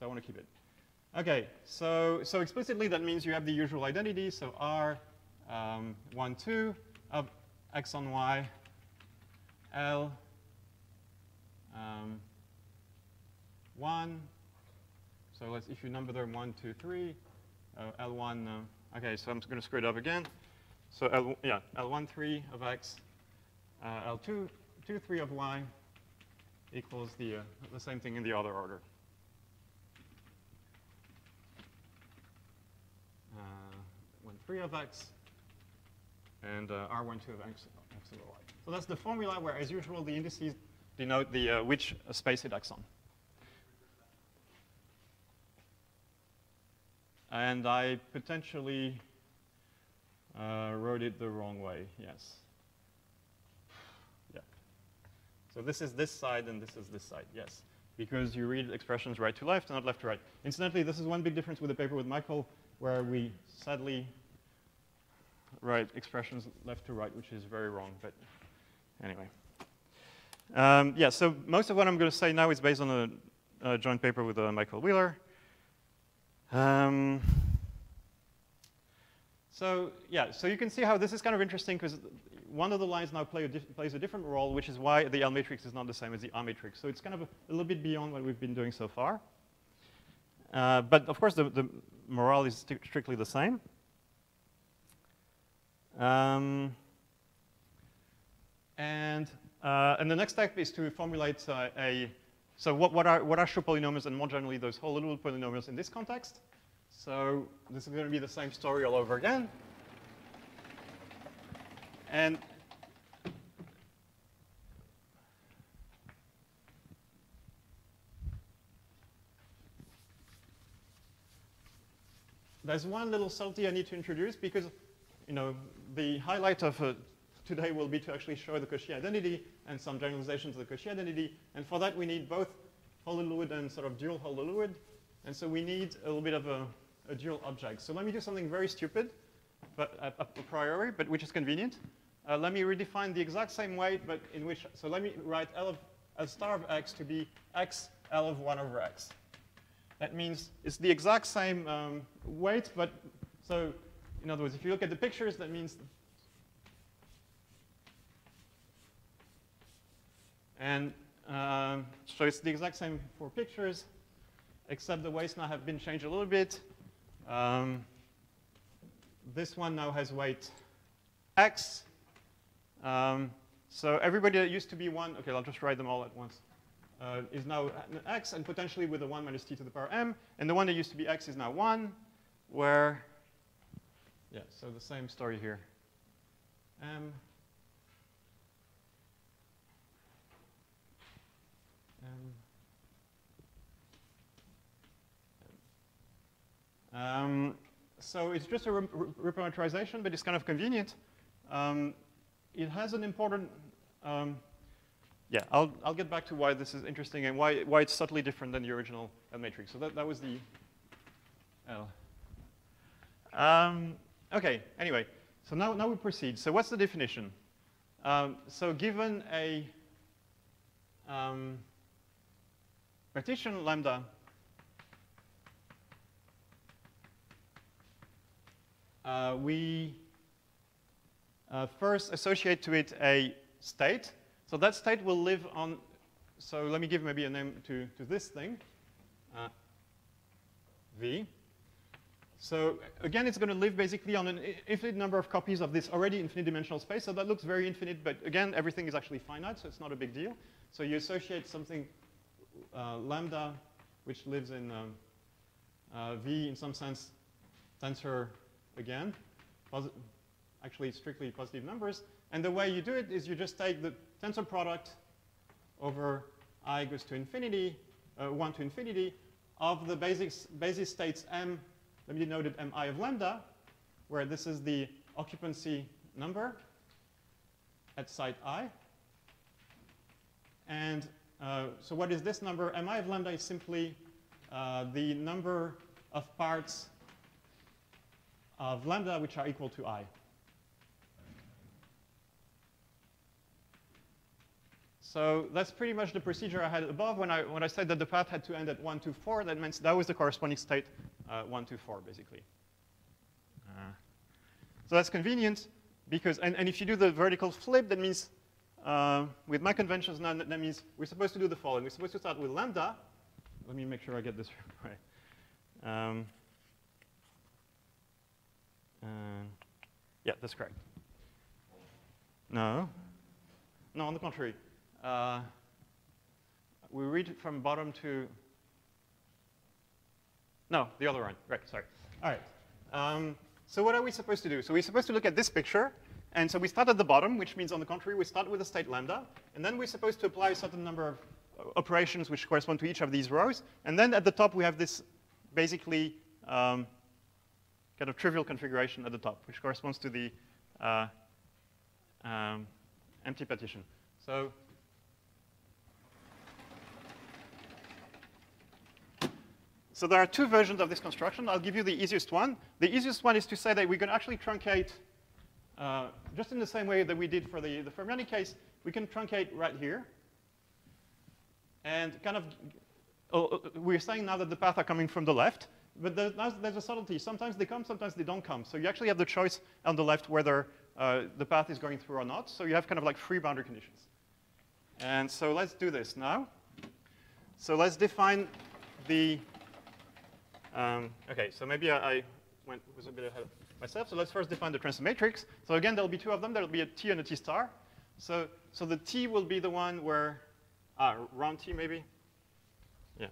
so I want to keep it. Okay, so, so explicitly that means you have the usual identity, so R, um, 1, 2 of x on y, L, um, 1. So let's, if you number them 1, 2, 3, uh, L1, uh, okay, so I'm going to screw it up again. So L, yeah, L1, 3 of x, uh, L2, 2, 3 of y equals the, uh, the same thing in the other order. Uh, 1, 3 of x, and uh, R1, 2 of x, x over y. So that's the formula where, as usual, the indices denote the uh, which space it acts on. And I potentially uh, wrote it the wrong way, yes. Yeah. So this is this side and this is this side, yes. Because you read expressions right to left, not left to right. Incidentally, this is one big difference with the paper with Michael, where we sadly write expressions left to right, which is very wrong, but anyway. Um, yeah, so most of what I'm going to say now is based on a, a joint paper with uh, Michael Wheeler. Um, so yeah, so you can see how this is kind of interesting because one of the lines now play a plays a different role, which is why the L matrix is not the same as the R matrix. So it's kind of a, a little bit beyond what we've been doing so far. Uh, but of course, the, the morale is strictly the same. Um, and, uh, and the next step is to formulate uh, a, so what, what, are, what are Schur polynomials and more generally those Hall-Littlewood polynomials in this context? So this is going to be the same story all over again. And there's one little subtlety I need to introduce because, you know, the highlight of uh, today will be to actually show the Cauchy identity and some generalizations of the Cauchy identity. And for that, we need both Hall-Littlewood and sort of dual Hall-Littlewood. And so we need a little bit of a, a, dual object. So let me do something very stupid, but a, a priori, but which is convenient. Uh, let me redefine the exact same way, but in which, so let me write L of a star of x to be x L of 1 over x. That means it's the exact same um, weight, but so in other words, if you look at the pictures, that means And um, so it's the exact same for pictures, except the weights now have been changed a little bit. Um, this one now has weight x. Um, so everybody that used to be 1, OK, I'll just write them all at once, uh, is now x, and potentially with a 1 minus t to the power m. And the one that used to be x is now 1, where yeah, so the same story here. M. M. Um, so it's just a reparameterization, but it's kind of convenient. Um, it has an important, um, yeah, I'll, I'll get back to why this is interesting and why, why it's subtly different than the original L matrix. So that, that was the L. Um, okay, anyway, so now, now we proceed. So what's the definition? Um, so given a um, partition lambda uh, we uh, first associate to it a state. So that state will live on, so let me give maybe a name to, to this thing, uh, V. So again, it's going to live basically on an infinite number of copies of this already infinite dimensional space. So that looks very infinite, but again, everything is actually finite, so it's not a big deal. So you associate something uh, lambda, which lives in um, uh, V in some sense, tensor again, actually strictly positive numbers. And the way you do it is you just take the tensor product over i goes to infinity, uh, 1 to infinity, of the basic, basis states m, let me denote it mi of lambda, where this is the occupancy number at site i. And uh, so what is this number? mi of lambda is simply uh, the number of parts of lambda which are equal to i. So that's pretty much the procedure I had above when I, when I said that the path had to end at 1, 2, 4. That means that was the corresponding state, uh, 1, 2, 4, basically. Uh, so that's convenient because, and, and if you do the vertical flip, that means uh, with my conventions now, that means we're supposed to do the following. We're supposed to start with lambda. Let me make sure I get this [laughs] right. Um, yeah, that's correct. No. No, on the contrary. Uh, we read from bottom to, no, the other one. Right, sorry. All right. Um, so what are we supposed to do? So we're supposed to look at this picture. And so we start at the bottom, which means on the contrary, we start with the state lambda. And then we're supposed to apply a certain number of uh, operations which correspond to each of these rows. And then at the top, we have this basically um, kind of trivial configuration at the top, which corresponds to the uh, um, empty partition. So So there are two versions of this construction. I'll give you the easiest one. The easiest one is to say that we can actually truncate, uh, just in the same way that we did for the, the fermionic case, we can truncate right here. And kind of, uh, we're saying now that the paths are coming from the left, but there's, there's, a subtlety. Sometimes they come, sometimes they don't come. So you actually have the choice on the left whether uh, the path is going through or not. So you have kind of like free boundary conditions. And so let's do this now. So let's define the um, okay, so maybe I, I, went was a bit ahead of myself. So let's first define the transfer matrix. So again, there'll be two of them. There'll be a T and a T star. So, so the T will be the one where, ah, round T maybe? Yeah.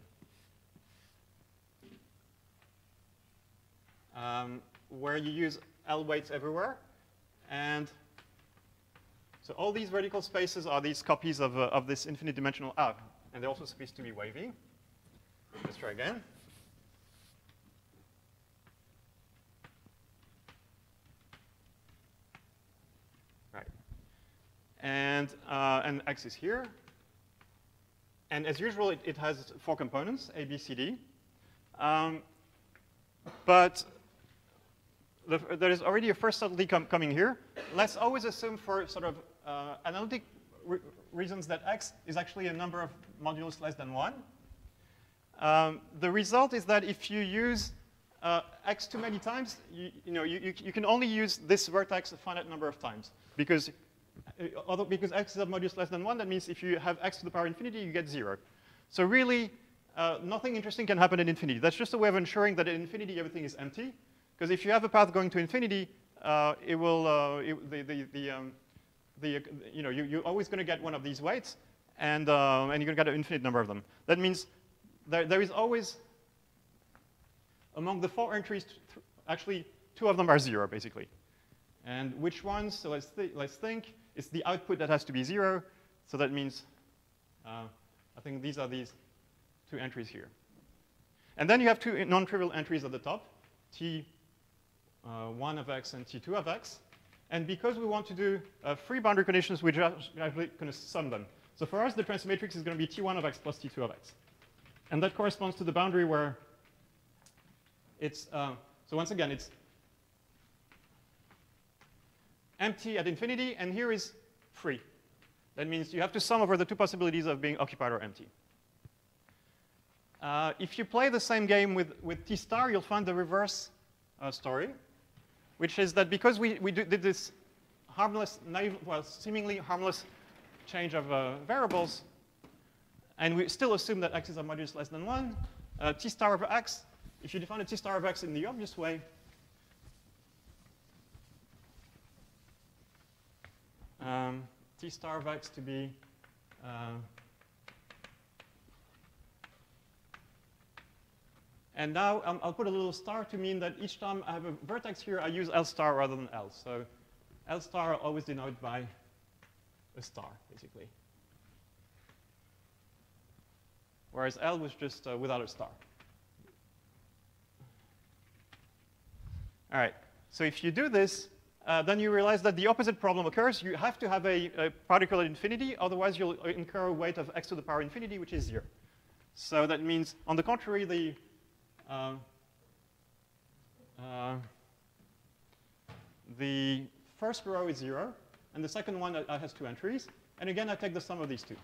Um, where you use L weights everywhere. And so all these vertical spaces are these copies of, uh, of this infinite dimensional R. And they're also supposed to be wavy. Let's try again. And, uh, and x is here. And as usual, it, it, has four components, A, B, C, D. Um, but the, there is already a first subtlety com coming here. Let's always assume for sort of uh, analytic re reasons that x is actually a number of modulus less than 1. Um, the result is that if you use uh, x too many times, you, you know, you, you, you, can only use this vertex a finite number of times because although because x is a modulus less than 1, that means if you have x to the power infinity, you get 0. So really, uh, nothing interesting can happen in infinity. That's just a way of ensuring that in infinity everything is empty. Because if you have a path going to infinity, uh, it will, uh, it, the, the, the, um, the, you know, you, are always going to get one of these weights, and, uh, and you're going to get an infinite number of them. That means there, there is always, among the four entries, actually, two of them are zero, basically. And which ones? So let's, th let's think. It's the output that has to be zero. So that means, uh, I think these are these two entries here. And then you have two non-trivial entries at the top, T1 uh, of x and T2 of x. And because we want to do uh, free boundary conditions, we're just going to sum them. So for us, the transfer matrix is going to be T1 of x plus T2 of x. And that corresponds to the boundary where it's, uh, so once again, it's empty at infinity, and here is free. That means you have to sum over the two possibilities of being occupied or empty. Uh, if you play the same game with, with T star, you'll find the reverse uh, story, which is that because we, we did this harmless, naive, well, seemingly harmless change of uh, variables, and we still assume that x is a modulus less than 1, uh, T star of x, if you define a T star of x in the obvious way, um, T star of x to be uh, And now um, I'll put a little star to mean that each time I have a vertex here, I use L star rather than L. So L star always denoted by a star, basically. Whereas L was just uh, without a star. All right, so if you do this, uh, then you realize that the opposite problem occurs. You have to have a, a, particle at infinity, otherwise you'll incur a weight of x to the power infinity, which is zero. So that means, on the contrary, the uh, uh, the first row is zero, and the second one uh, has two entries. And again, I take the sum of these two.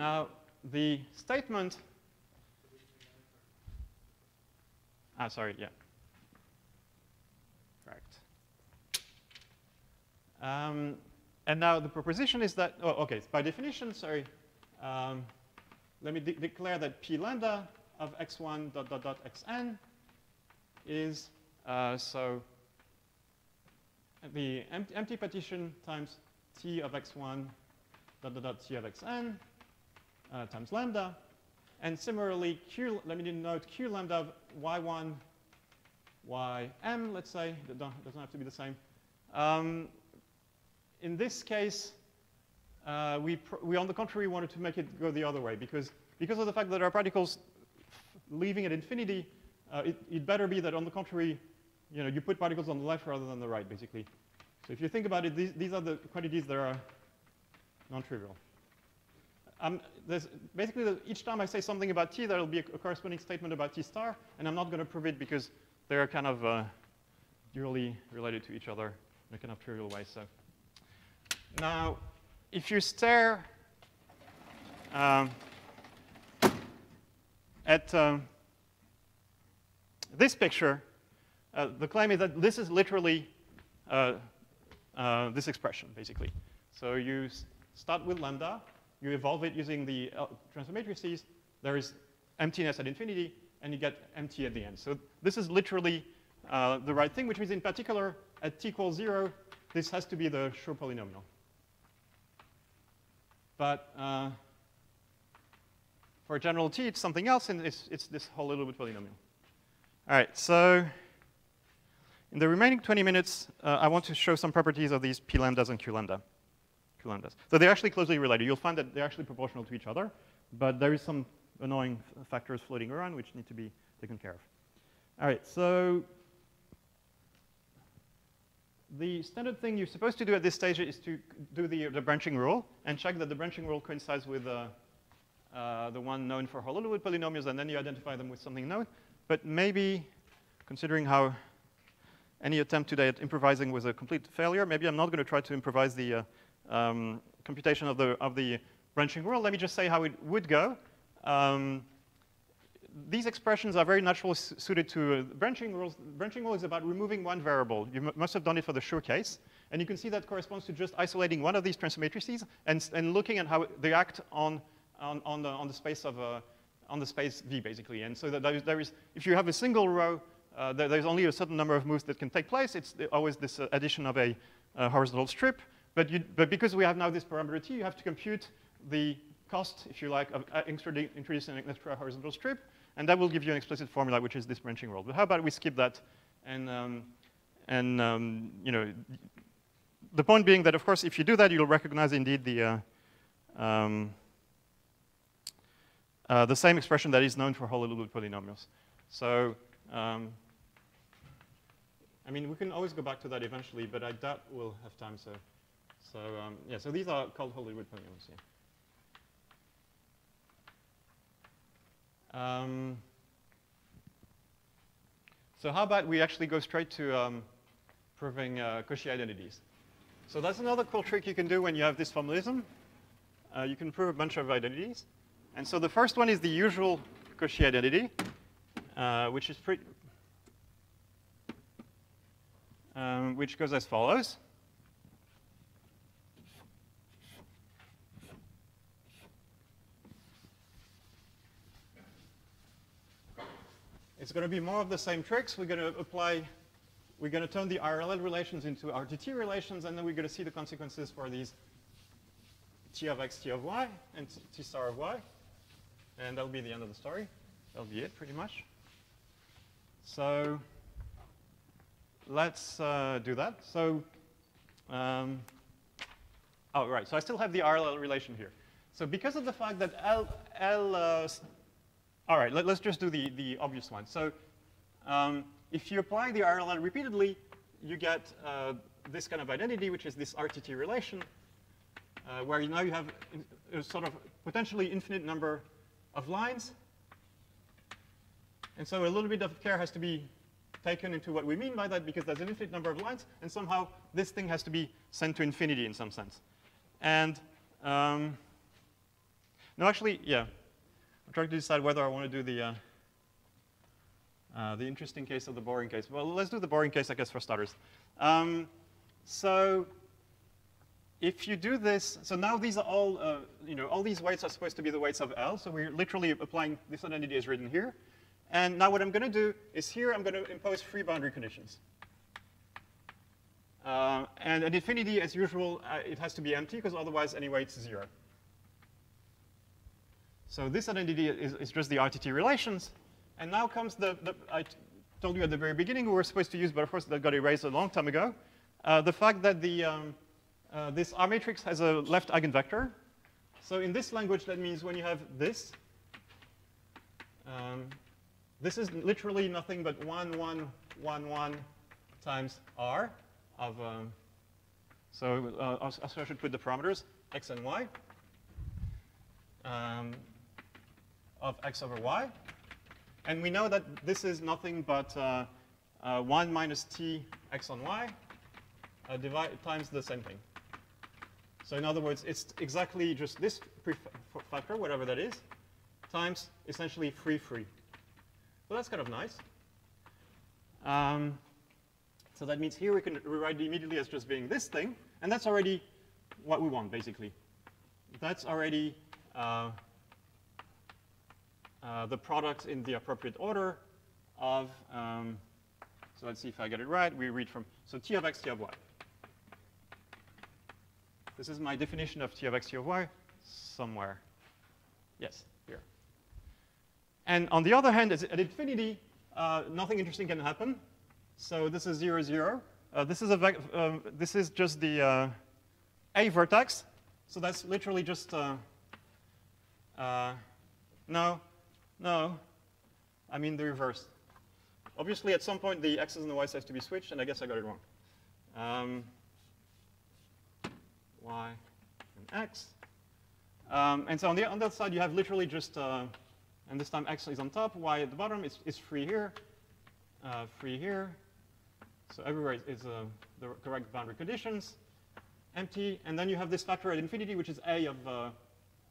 Now, the statement, ah, sorry, yeah. Correct. Um, and now the proposition is that, oh, okay, by definition, sorry, um, let me de declare that p lambda of x1 dot dot dot xn is, uh, so the empty, empty partition times t of x1 dot dot dot t of xn uh, times lambda. And similarly, Q, let me denote Q lambda of y1, ym, let's say, that doesn't have to be the same. Um, in this case, uh, we, we, on the contrary, wanted to make it go the other way because, because of the fact that are particles leaving at infinity, uh, it, it better be that on the contrary, you know, you put particles on the left rather than the right, basically. So if you think about it, these, these are the quantities that are non-trivial. Um, basically, the, each time I say something about t, there will be a, a, corresponding statement about t star, and I'm not going to prove it because they're kind of uh, dually related to each other in a kind of trivial way. So now, if you stare um, at um, this picture, uh, the claim is that this is literally uh, uh this expression, basically. So you start with lambda, you evolve it using the uh, transfer matrices, there is emptiness at infinity, and you get empty at the end. So this is literally uh, the right thing, which means in particular, at t equals 0, this has to be the Schur polynomial. But uh, for general t, it's something else, and it's, it's this Hall-Littlewood polynomial. All right, so in the remaining 20 minutes, uh, I want to show some properties of these p lambdas and q lambda So they're actually closely related. You'll find that they're actually proportional to each other, but there is some annoying factors floating around which need to be taken care of. All right, so the standard thing you're supposed to do at this stage is to do the, the branching rule and check that the branching rule coincides with uh, uh, the one known for Hall-Littlewood polynomials, and then you identify them with something known. But maybe, considering how any attempt today at improvising was a complete failure, maybe I'm not going to try to improvise the uh, um, computation of the, of the branching rule, let me just say how it would go. Um, these expressions are very naturally suited to uh, branching rules. Branching rule is about removing one variable. You must have done it for the Schur case. And you can see that corresponds to just isolating one of these transfer matrices and, and looking at how they act on, on, on, the, on the space of uh, on the space V, basically. And so that there is, there is if you have a single row, uh, there, there's only a certain number of moves that can take place. It's always this uh, addition of a uh, horizontal strip. But, you, but because we have now this parameter t, you have to compute the cost, if you like, of uh, introducing an extra horizontal strip, and that will give you an explicit formula, which is this branching rule. But how about we skip that? And, um, and um, you know, the point being that, of course, if you do that, you'll recognize indeed the, uh, um, uh, the same expression that is known for Hall-Littlewood polynomials. So, um, I mean, we can always go back to that eventually, but I doubt we'll have time, so So um, yeah, so these are called Hall-Littlewood polynomials. Yeah. Um, so how about we actually go straight to um, proving uh, Cauchy identities? So that's another cool trick you can do when you have this formalism. Uh, you can prove a bunch of identities. And so the first one is the usual Cauchy identity, uh, which is pretty, um, which goes as follows. It's going to be more of the same tricks. We're going to apply, we're going to turn the RLL relations into RTT relations, and then we're going to see the consequences for these T of x, T of y, and T star of y. And that'll be the end of the story. That'll be it, pretty much. So let's uh, do that. So, um, oh, right. So I still have the RLL relation here. So because of the fact that L, L uh, all right, let, us just do the, the obvious one. So um, if you apply the RLL repeatedly, you get uh, this kind of identity, which is this RTT relation, uh, where now you have a sort of potentially infinite number of lines. And so a little bit of care has to be taken into what we mean by that, because there's an infinite number of lines, and somehow this thing has to be sent to infinity in some sense. And um, no, actually, yeah, I'm trying to decide whether I want to do the, uh, uh, the interesting case or the boring case. Well, let's do the boring case, I guess, for starters. Um, so if you do this, so now these are all, uh, you know, all these weights are supposed to be the weights of L. So we're literally applying this identity is written here. And now what I'm going to do is here I'm going to impose free boundary conditions. Uh, and at infinity, as usual, uh, it has to be empty, because otherwise, anyway, it's zero. So this identity is, is just the RTT relations. And now comes the, the, I told you at the very beginning we were supposed to use, but of course that got erased a long time ago. Uh, the fact that the, um, uh, this R matrix has a left eigenvector. So in this language, that means when you have this, um, this is literally nothing but 1, 1, 1, 1 times R of, um, so uh, I should put the parameters, x and y. Um, of x over y. And we know that this is nothing but uh, uh, 1 minus t x on y uh, divide, times the same thing. So in other words, it's exactly just this factor, whatever that is, times essentially free free. So that's kind of nice. Um, so that means here we can rewrite it immediately as just being this thing, and that's already what we want, basically. That's already uh, uh, the product in the appropriate order of, um, so let's see if I get it right. We read from, so t of x, t of y. This is my definition of t of x, t of y somewhere. Yes, here. And on the other hand, at infinity, uh, nothing interesting can happen. So this is 0, 0. Uh, this, is a um, this is just the uh, a vertex. So that's literally just, uh, uh, no, no, I mean the reverse. Obviously, at some point, the x's and the y's have to be switched, and I guess I got it wrong. Um, y and x. Um, and so on the, on other side, you have literally just, uh, and this time x is on top, y at the bottom is, is free here, uh, free here. So everywhere is, is uh, the correct boundary conditions, empty. And then you have this factor at infinity, which is a of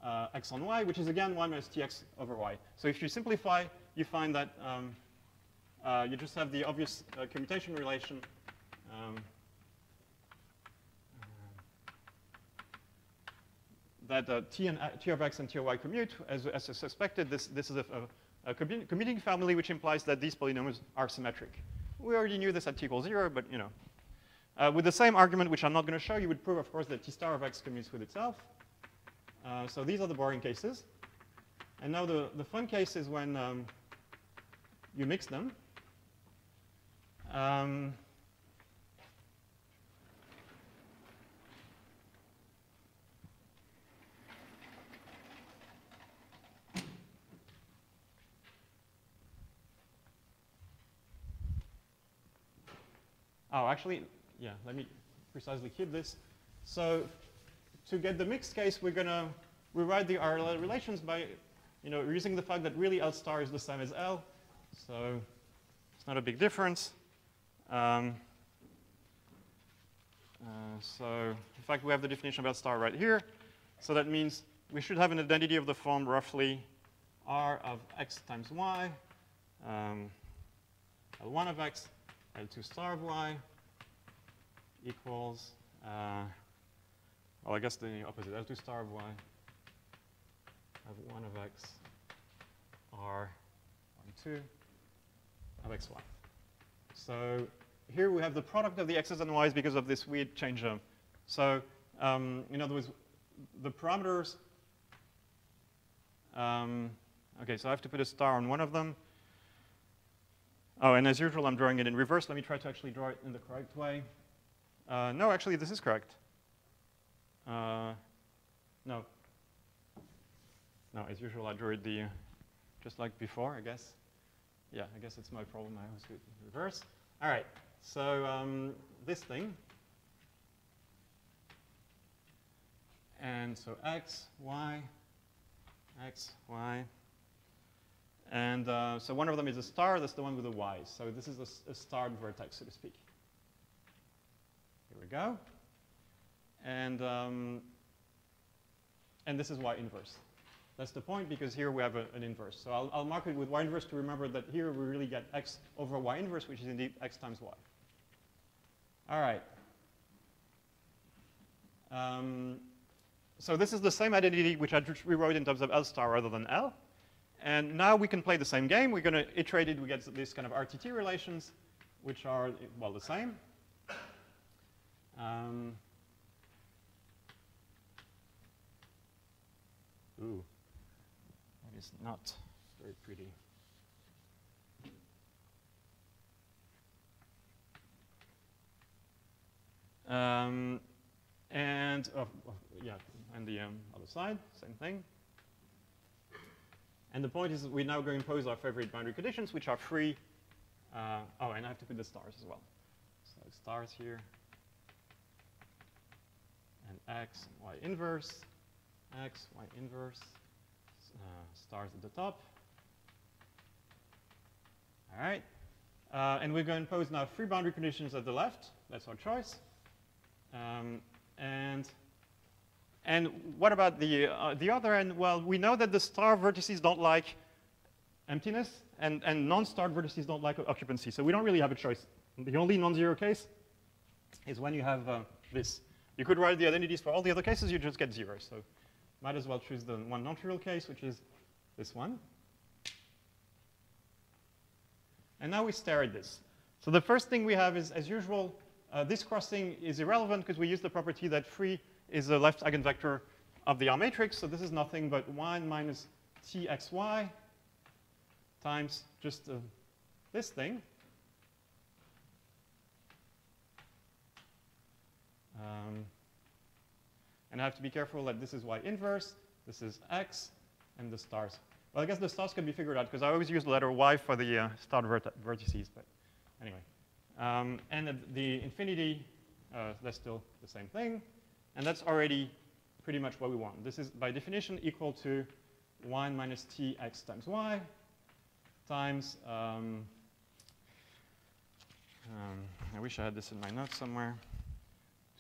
uh, x on y, which is again 1 minus tx over y. So if you simplify, you find that um, uh, you just have the obvious uh, commutation relation. Um, that uh, t, and, uh, t of x and t of y commute, as, as suspected, this, this is a, a, a commuting family, which implies that these polynomials are symmetric. We already knew this at t equals 0, but you know. Uh, with the same argument, which I'm not going to show, you would prove, of course, that t star of x commutes with itself. Uh, so these are the boring cases. And now the, the fun case is when um, you mix them. Um, oh, actually, yeah, let me precisely keep this. So to get the mixed case, we're going to rewrite the RLL relations by you know, using the fact that really L star is the same as L. So it's not a big difference. Um, uh, so in fact, we have the definition of L star right here. So that means we should have an identity of the form roughly R of x times y, um, L1 of x, L2 star of y equals, uh, well, I guess the opposite, L2 star of y, L1 of x, R, 1, 2 of xy. So here we have the product of the x's and y's because of this weird change. So um, in other words, the parameters, um, okay, so I have to put a star on one of them. Oh, and as usual, I'm drawing it in reverse. Let me try to actually draw it in the correct way. Uh, no, actually, this is correct. Uh, no. No, as usual, I drew it the, just like before, I guess. Yeah, I guess it's my problem. I always do it in reverse. All right, so um, this thing. And so x, y, x, y. And uh, so one of them is a star. That's the one with the y. So this is a, a starred vertex, so to speak. Here we go. And, um, and this is y inverse. That's the point because here we have a, an inverse. So I'll, I'll, mark it with y inverse to remember that here we really get x over y inverse, which is indeed x times y. All right. Um, so this is the same identity which I rewrote in terms of L star rather than L. And now we can play the same game. We're going to iterate it. We get these kind of RTT relations, which are, well, the same. Um, ooh, that is not very pretty. Um, and, oh, oh, yeah, and the um, other side, same thing. And the point is we're now going to impose our favorite boundary conditions, which are free. Uh, oh, and I have to put the stars as well. So stars here. And x and y inverse, x, y inverse, uh, stars at the top. All right. Uh, and we're going to impose now free boundary conditions at the left. That's our choice. Um, and and what about the, uh, the other end? Well, we know that the star vertices don't like emptiness, and, and non-star vertices don't like occupancy. So we don't really have a choice. The only non-zero case is when you have uh, this. You could write the identities for all the other cases, you just get zero. So might as well choose the one non-trivial case, which is this one. And now we stare at this. So the first thing we have is, as usual, uh, this crossing is irrelevant because we use the property that free is the left eigenvector of the R matrix. So this is nothing but 1 minus txy times just uh, this thing. Um, and I have to be careful that this is y inverse, this is x, and the stars. Well, I guess the stars can be figured out because I always use the letter y for the uh, star vert vertices. But anyway, um, and the infinity, uh, that's still the same thing. And that's already pretty much what we want. This is, by definition, equal to 1 minus t x times y times, um, um, I wish I had this in my notes somewhere,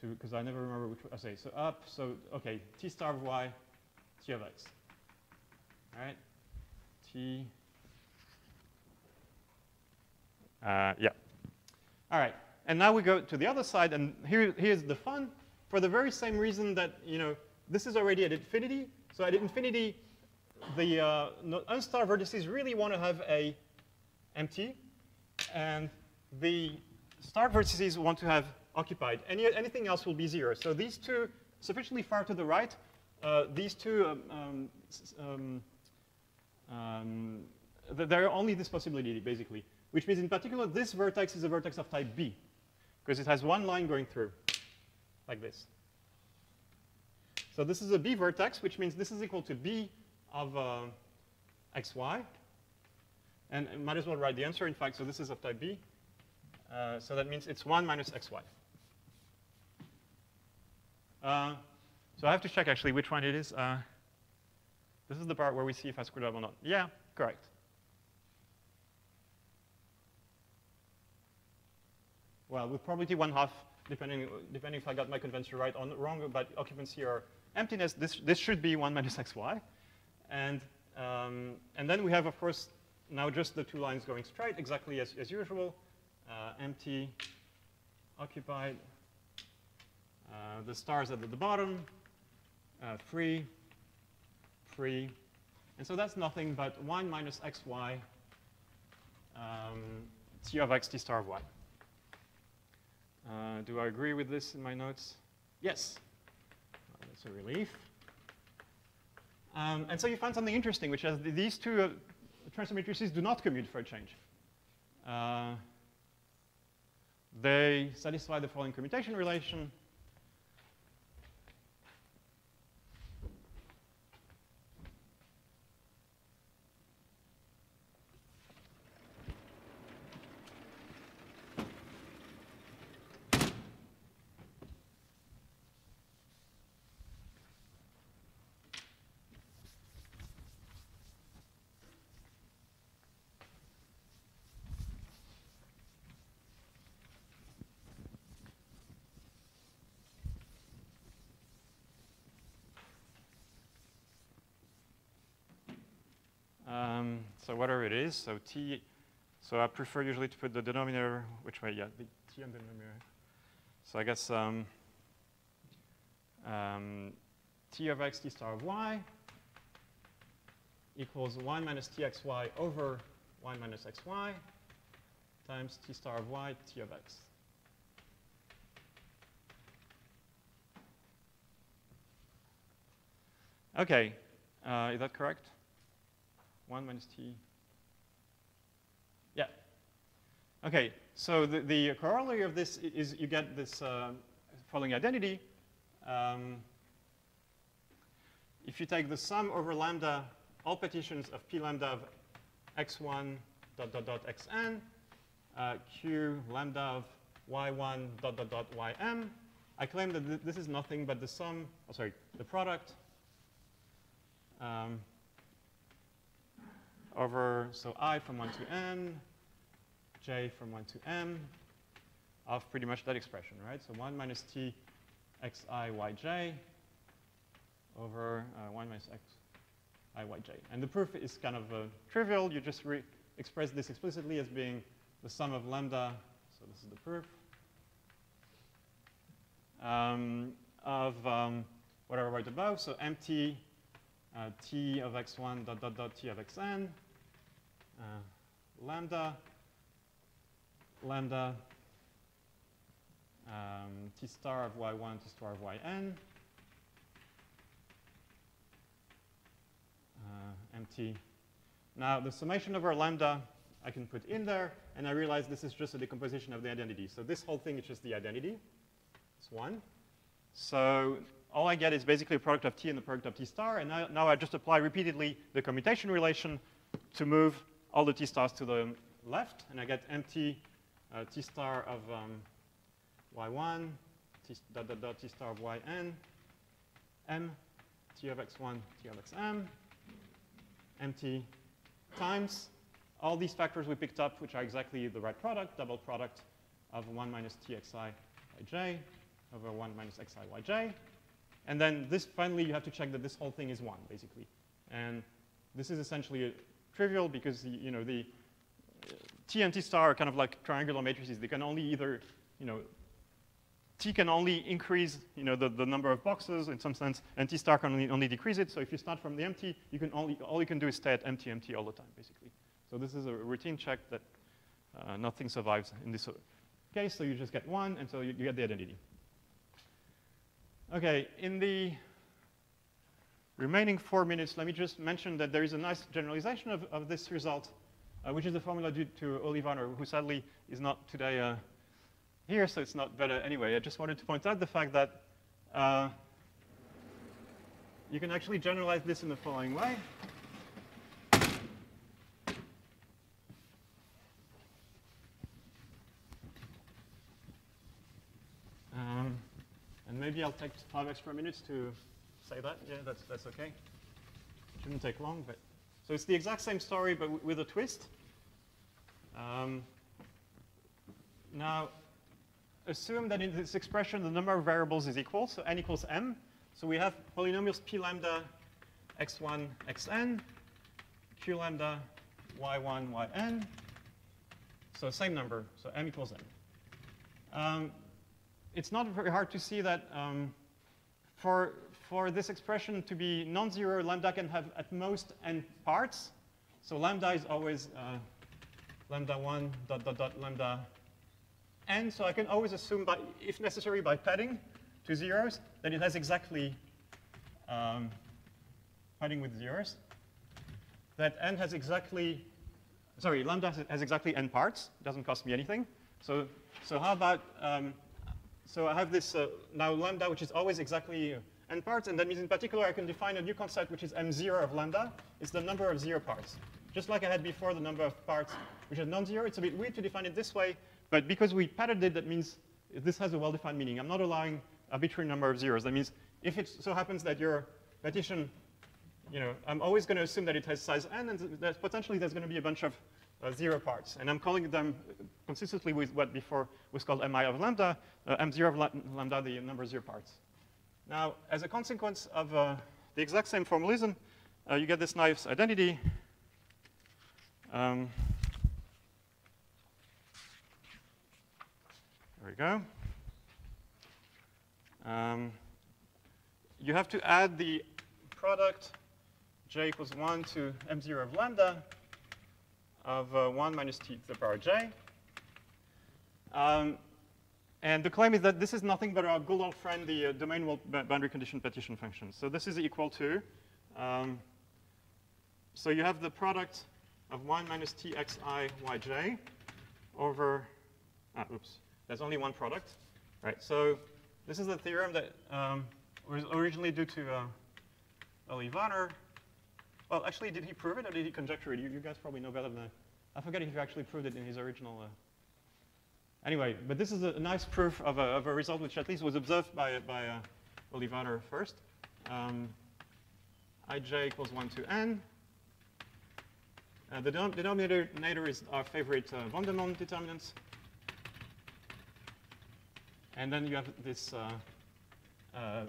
because I never remember which, I say, so up, so, okay, t star of y, t of x. All right, t, uh, yeah. All right, and now we go to the other side, and here, here's the fun for the very same reason that, you know, this is already at infinity. So at infinity, the uh, unstar vertices really want to have a empty, and the star vertices want to have occupied. Any, anything else will be zero. So these two, sufficiently far to the right, uh, these two, um, um, um, there are only this possibility, basically, which means in particular, this vertex is a vertex of type B, because it has one line going through like this. So this is a B vertex, which means this is equal to B of uh, xy. And I might as well write the answer, in fact, so this is of type B. Uh, so that means it's 1 minus xy. Uh, so I have to check actually which one it is. Uh, this is the part where we see if I screwed up or not. Yeah, correct. Well, with probability one half, depending, depending if I got my convention right or wrong about occupancy or emptiness, this, this should be 1 minus xy. And, um, and then we have, of course, now just the two lines going straight, exactly as, as usual. Uh, empty, occupied, uh, the stars at the bottom, uh, free, free. And so that's nothing but 1 minus xy um, t of x t star of y. Uh, do I agree with this in my notes? Yes. Uh, that's a relief. Um, and so you find something interesting, which is these two uh, transfer matrices do not commute for a change. Uh, they satisfy the following commutation relation. Um, so whatever it is, so t, so I prefer usually to put the denominator, which way, yeah, the t on the denominator. So I guess um, um, t of x t star of y equals 1 minus txy over 1 minus xy times t star of y t of x. Okay, uh, is that correct? 1 minus t. Yeah. Okay, so the, the corollary of this is you get this uh, following identity. Um, if you take the sum over lambda, all partitions of p lambda of x1 dot dot dot xn, uh, q lambda of y1 dot dot dot ym, I claim that th this is nothing but the sum, oh, sorry, the product um, over, so i from 1 to n, j from 1 to m, of pretty much that expression, right? So 1 minus t xi yj over uh, 1 minus x i yj. And the proof is kind of uh, trivial. You just express this explicitly as being the sum of lambda, so this is the proof, um, of um, wrote above, so mt uh, t of x1 dot dot dot t of xn, uh, lambda, lambda, um, t star of y1, t star of yn, uh, mt. Now, the summation over lambda I can put in there, and I realize this is just a decomposition of the identity. So this whole thing is just the identity. It's one. So all I get is basically a product of t and the product of t star, and now, now I just apply repeatedly the commutation relation to move all the t stars to the left, and I get empty uh, t star of um, y1, t dot, dot, dot, t star of yn, m, t of x1, t of xm, empty times all these factors we picked up, which are exactly the right product, double product of 1 minus txi yj over 1 minus xi yj. And then this, finally, you have to check that this whole thing is 1, basically. And this is essentially a, trivial because, the, you know, the uh, T and T star are kind of like triangular matrices. They can only either, you know, T can only increase, you know, the, the number of boxes in some sense, and T star can only, only decrease it. So if you start from the empty, you can only, all you can do is stay at empty, empty all the time, basically. So this is a routine check that uh, nothing survives in this case. So you just get one, and so you, you get the identity. Okay, in the remaining four minutes, let me just mention that there is a nice generalization of, of this result, uh, which is the formula due to Ole Warnaar, who sadly is not today uh, here, so it's not better anyway. I just wanted to point out the fact that uh, you can actually generalize this in the following way. Um, and maybe I'll take five extra minutes to say that. Yeah, that's, that's okay. Shouldn't take long, but so it's the exact same story, but with a twist. Um, now, assume that in this expression the number of variables is equal, so n equals m. So we have polynomials p lambda x1, xn, q lambda y1, yn. So same number, so m equals n. Um, it's not very hard to see that um, for, for this expression to be non-zero, lambda can have at most n parts. So lambda is always uh, lambda 1 dot dot dot lambda n. So I can always assume, by, if necessary, by padding to zeros, that it has exactly um, padding with zeros. That n has exactly, sorry, lambda has exactly n parts. It doesn't cost me anything. So, so how about, um, so I have this uh, now lambda, which is always exactly n parts, and that means in particular I can define a new concept, which is m0 of lambda. It's the number of zero parts. Just like I had before, the number of parts which is non-zero. It's a bit weird to define it this way, but because we padded it, that means this has a well-defined meaning. I'm not allowing arbitrary number of zeros. That means if it so happens that your partition, you know, I'm always going to assume that it has size n, and that potentially there's going to be a bunch of uh, zero parts. And I'm calling them consistently with what before was called mi of lambda, uh, m0 of lambda, the number of zero parts. Now, as a consequence of uh, the exact same formalism, uh, you get this nice identity. Um, there we go. Um, you have to add the product j equals 1 to m0 of lambda of uh, 1 minus t to the power j. Um, and the claim is that this is nothing but our good old friend, the uh, domain boundary condition partition function. So this is equal to, um, so you have the product of 1 minus txi yj over, ah, oops, there's only one product. Right, so this is the theorem that um, was originally due to uh, Ole Warnaar. Well, actually, did he prove it or did he conjecture it? You, you guys probably know better than that. I forget if he actually proved it in his original. Uh... Anyway, but this is a, nice proof of a, of a, result which at least was observed by, by uh, first. Um, ij equals 1 to n. Uh, the denominator is our favorite uh, Vandermonde determinants. And then you have this uh, uh,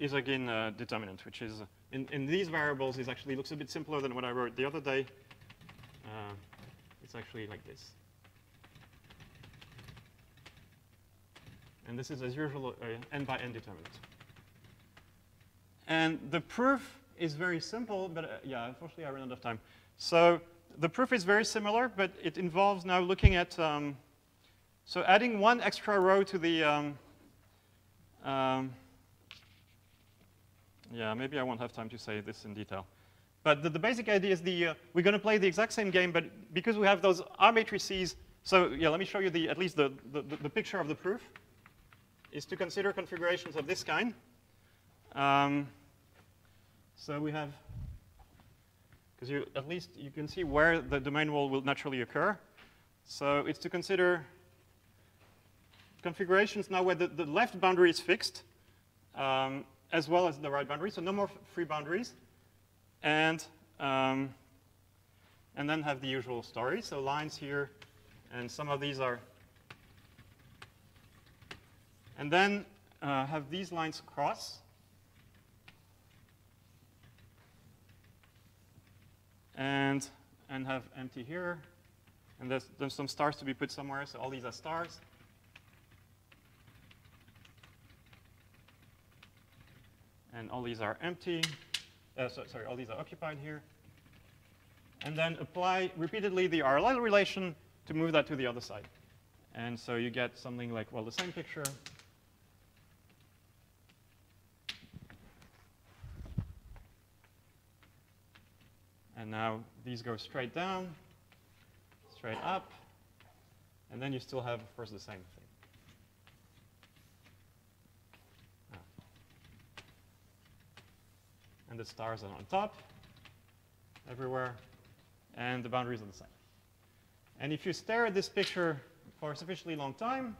Izergin uh, determinant, which is in, in these variables is actually looks a bit simpler than what I wrote the other day. Uh, it's actually like this. And this is as usual uh, n by n determinant. And the proof is very simple, but uh, yeah, unfortunately I ran out of time. So the proof is very similar, but it involves now looking at, um, so adding one extra row to the, um, um, yeah, maybe I won't have time to say this in detail. But the, the basic idea is the, uh, we're going to play the exact same game, but because we have those R matrices, so yeah, let me show you the, at least the, the, the picture of the proof, is to consider configurations of this kind. Um, so we have, because you at least you can see where the domain wall will naturally occur. So it's to consider configurations now where the, the left boundary is fixed, um, as well as the right boundary, so no more free boundaries. And, um, and then have the usual story, so lines here, and some of these are. And then uh, have these lines cross. And, and have empty here. And there's, there's some stars to be put somewhere, so all these are stars. and all these are empty. Uh, so, sorry, all these are occupied here. And then apply repeatedly the RLL relation to move that to the other side. And so you get something like, well, the same picture. And now these go straight down, straight up, and then you still have, of course, the same thing. and the stars are on top everywhere, and the boundaries are the same. And if you stare at this picture for a sufficiently long time,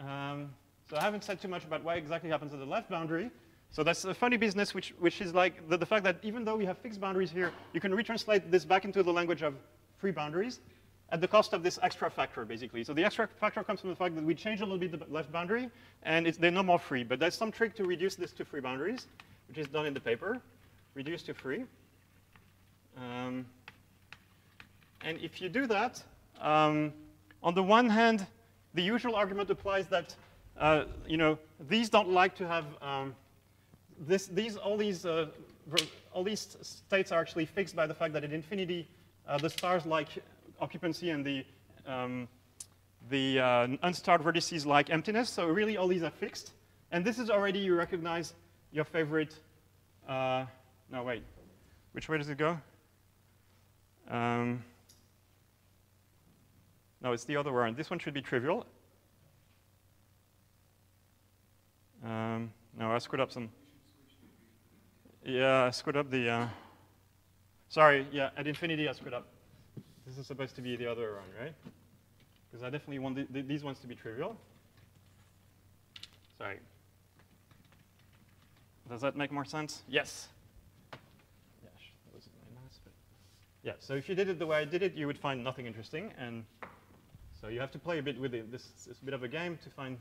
um, So I haven't said too much about what exactly happens at the left boundary. So that's a funny business, which, which is like the, the fact that even though we have fixed boundaries here, you can retranslate this back into the language of free boundaries at the cost of this extra factor, basically. So the extra factor comes from the fact that we change a little bit the left boundary, and they're no more free. But there's some trick to reduce this to free boundaries, which is done in the paper. Reduce to free. Um, and if you do that, um, on the one hand, the usual argument applies that uh, you know these don't like to have um, this. These all these uh, all these states are actually fixed by the fact that at infinity uh, the stars like occupancy and the um, the uh, unstarred vertices like emptiness. So really, all these are fixed. And this is already you recognize your favorite. Uh, no, wait. Which way does it go? Um, no, it's the other way around. This one should be trivial. Um, no, I screwed up some. Yeah, I screwed up the. Uh, sorry, yeah, at infinity I screwed up. This is supposed to be the other around, right? Because I definitely want the, the, these ones to be trivial. Sorry. Does that make more sense? Yes. Yeah. So if you did it the way I did it, you would find nothing interesting, and so you have to play a bit with it. This is a bit of a game to find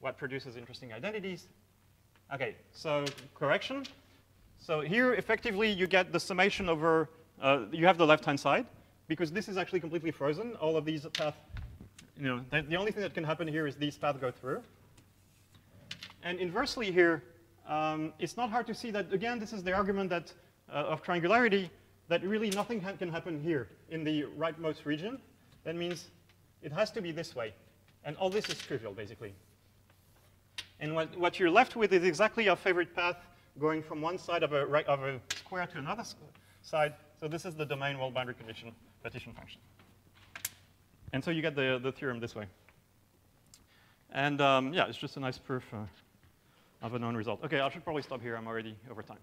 what produces interesting identities. Okay, so correction. So here, effectively, you get the summation over, uh, you have the left-hand side, because this is actually completely frozen. All of these paths, you know, the, the only thing that can happen here is these paths go through. And inversely here, um, it's not hard to see that, again, this is the argument that, uh, of triangularity, that really nothing ha can happen here in the rightmost region. That means it has to be this way. And all this is trivial, basically. And what, what you're left with is exactly your favorite path going from one side of a, right, of a square to another side. So this is the domain wall boundary condition partition function. And so you get the, the theorem this way. And um, yeah, it's just a nice proof uh, of a known result. OK, I should probably stop here. I'm already over time.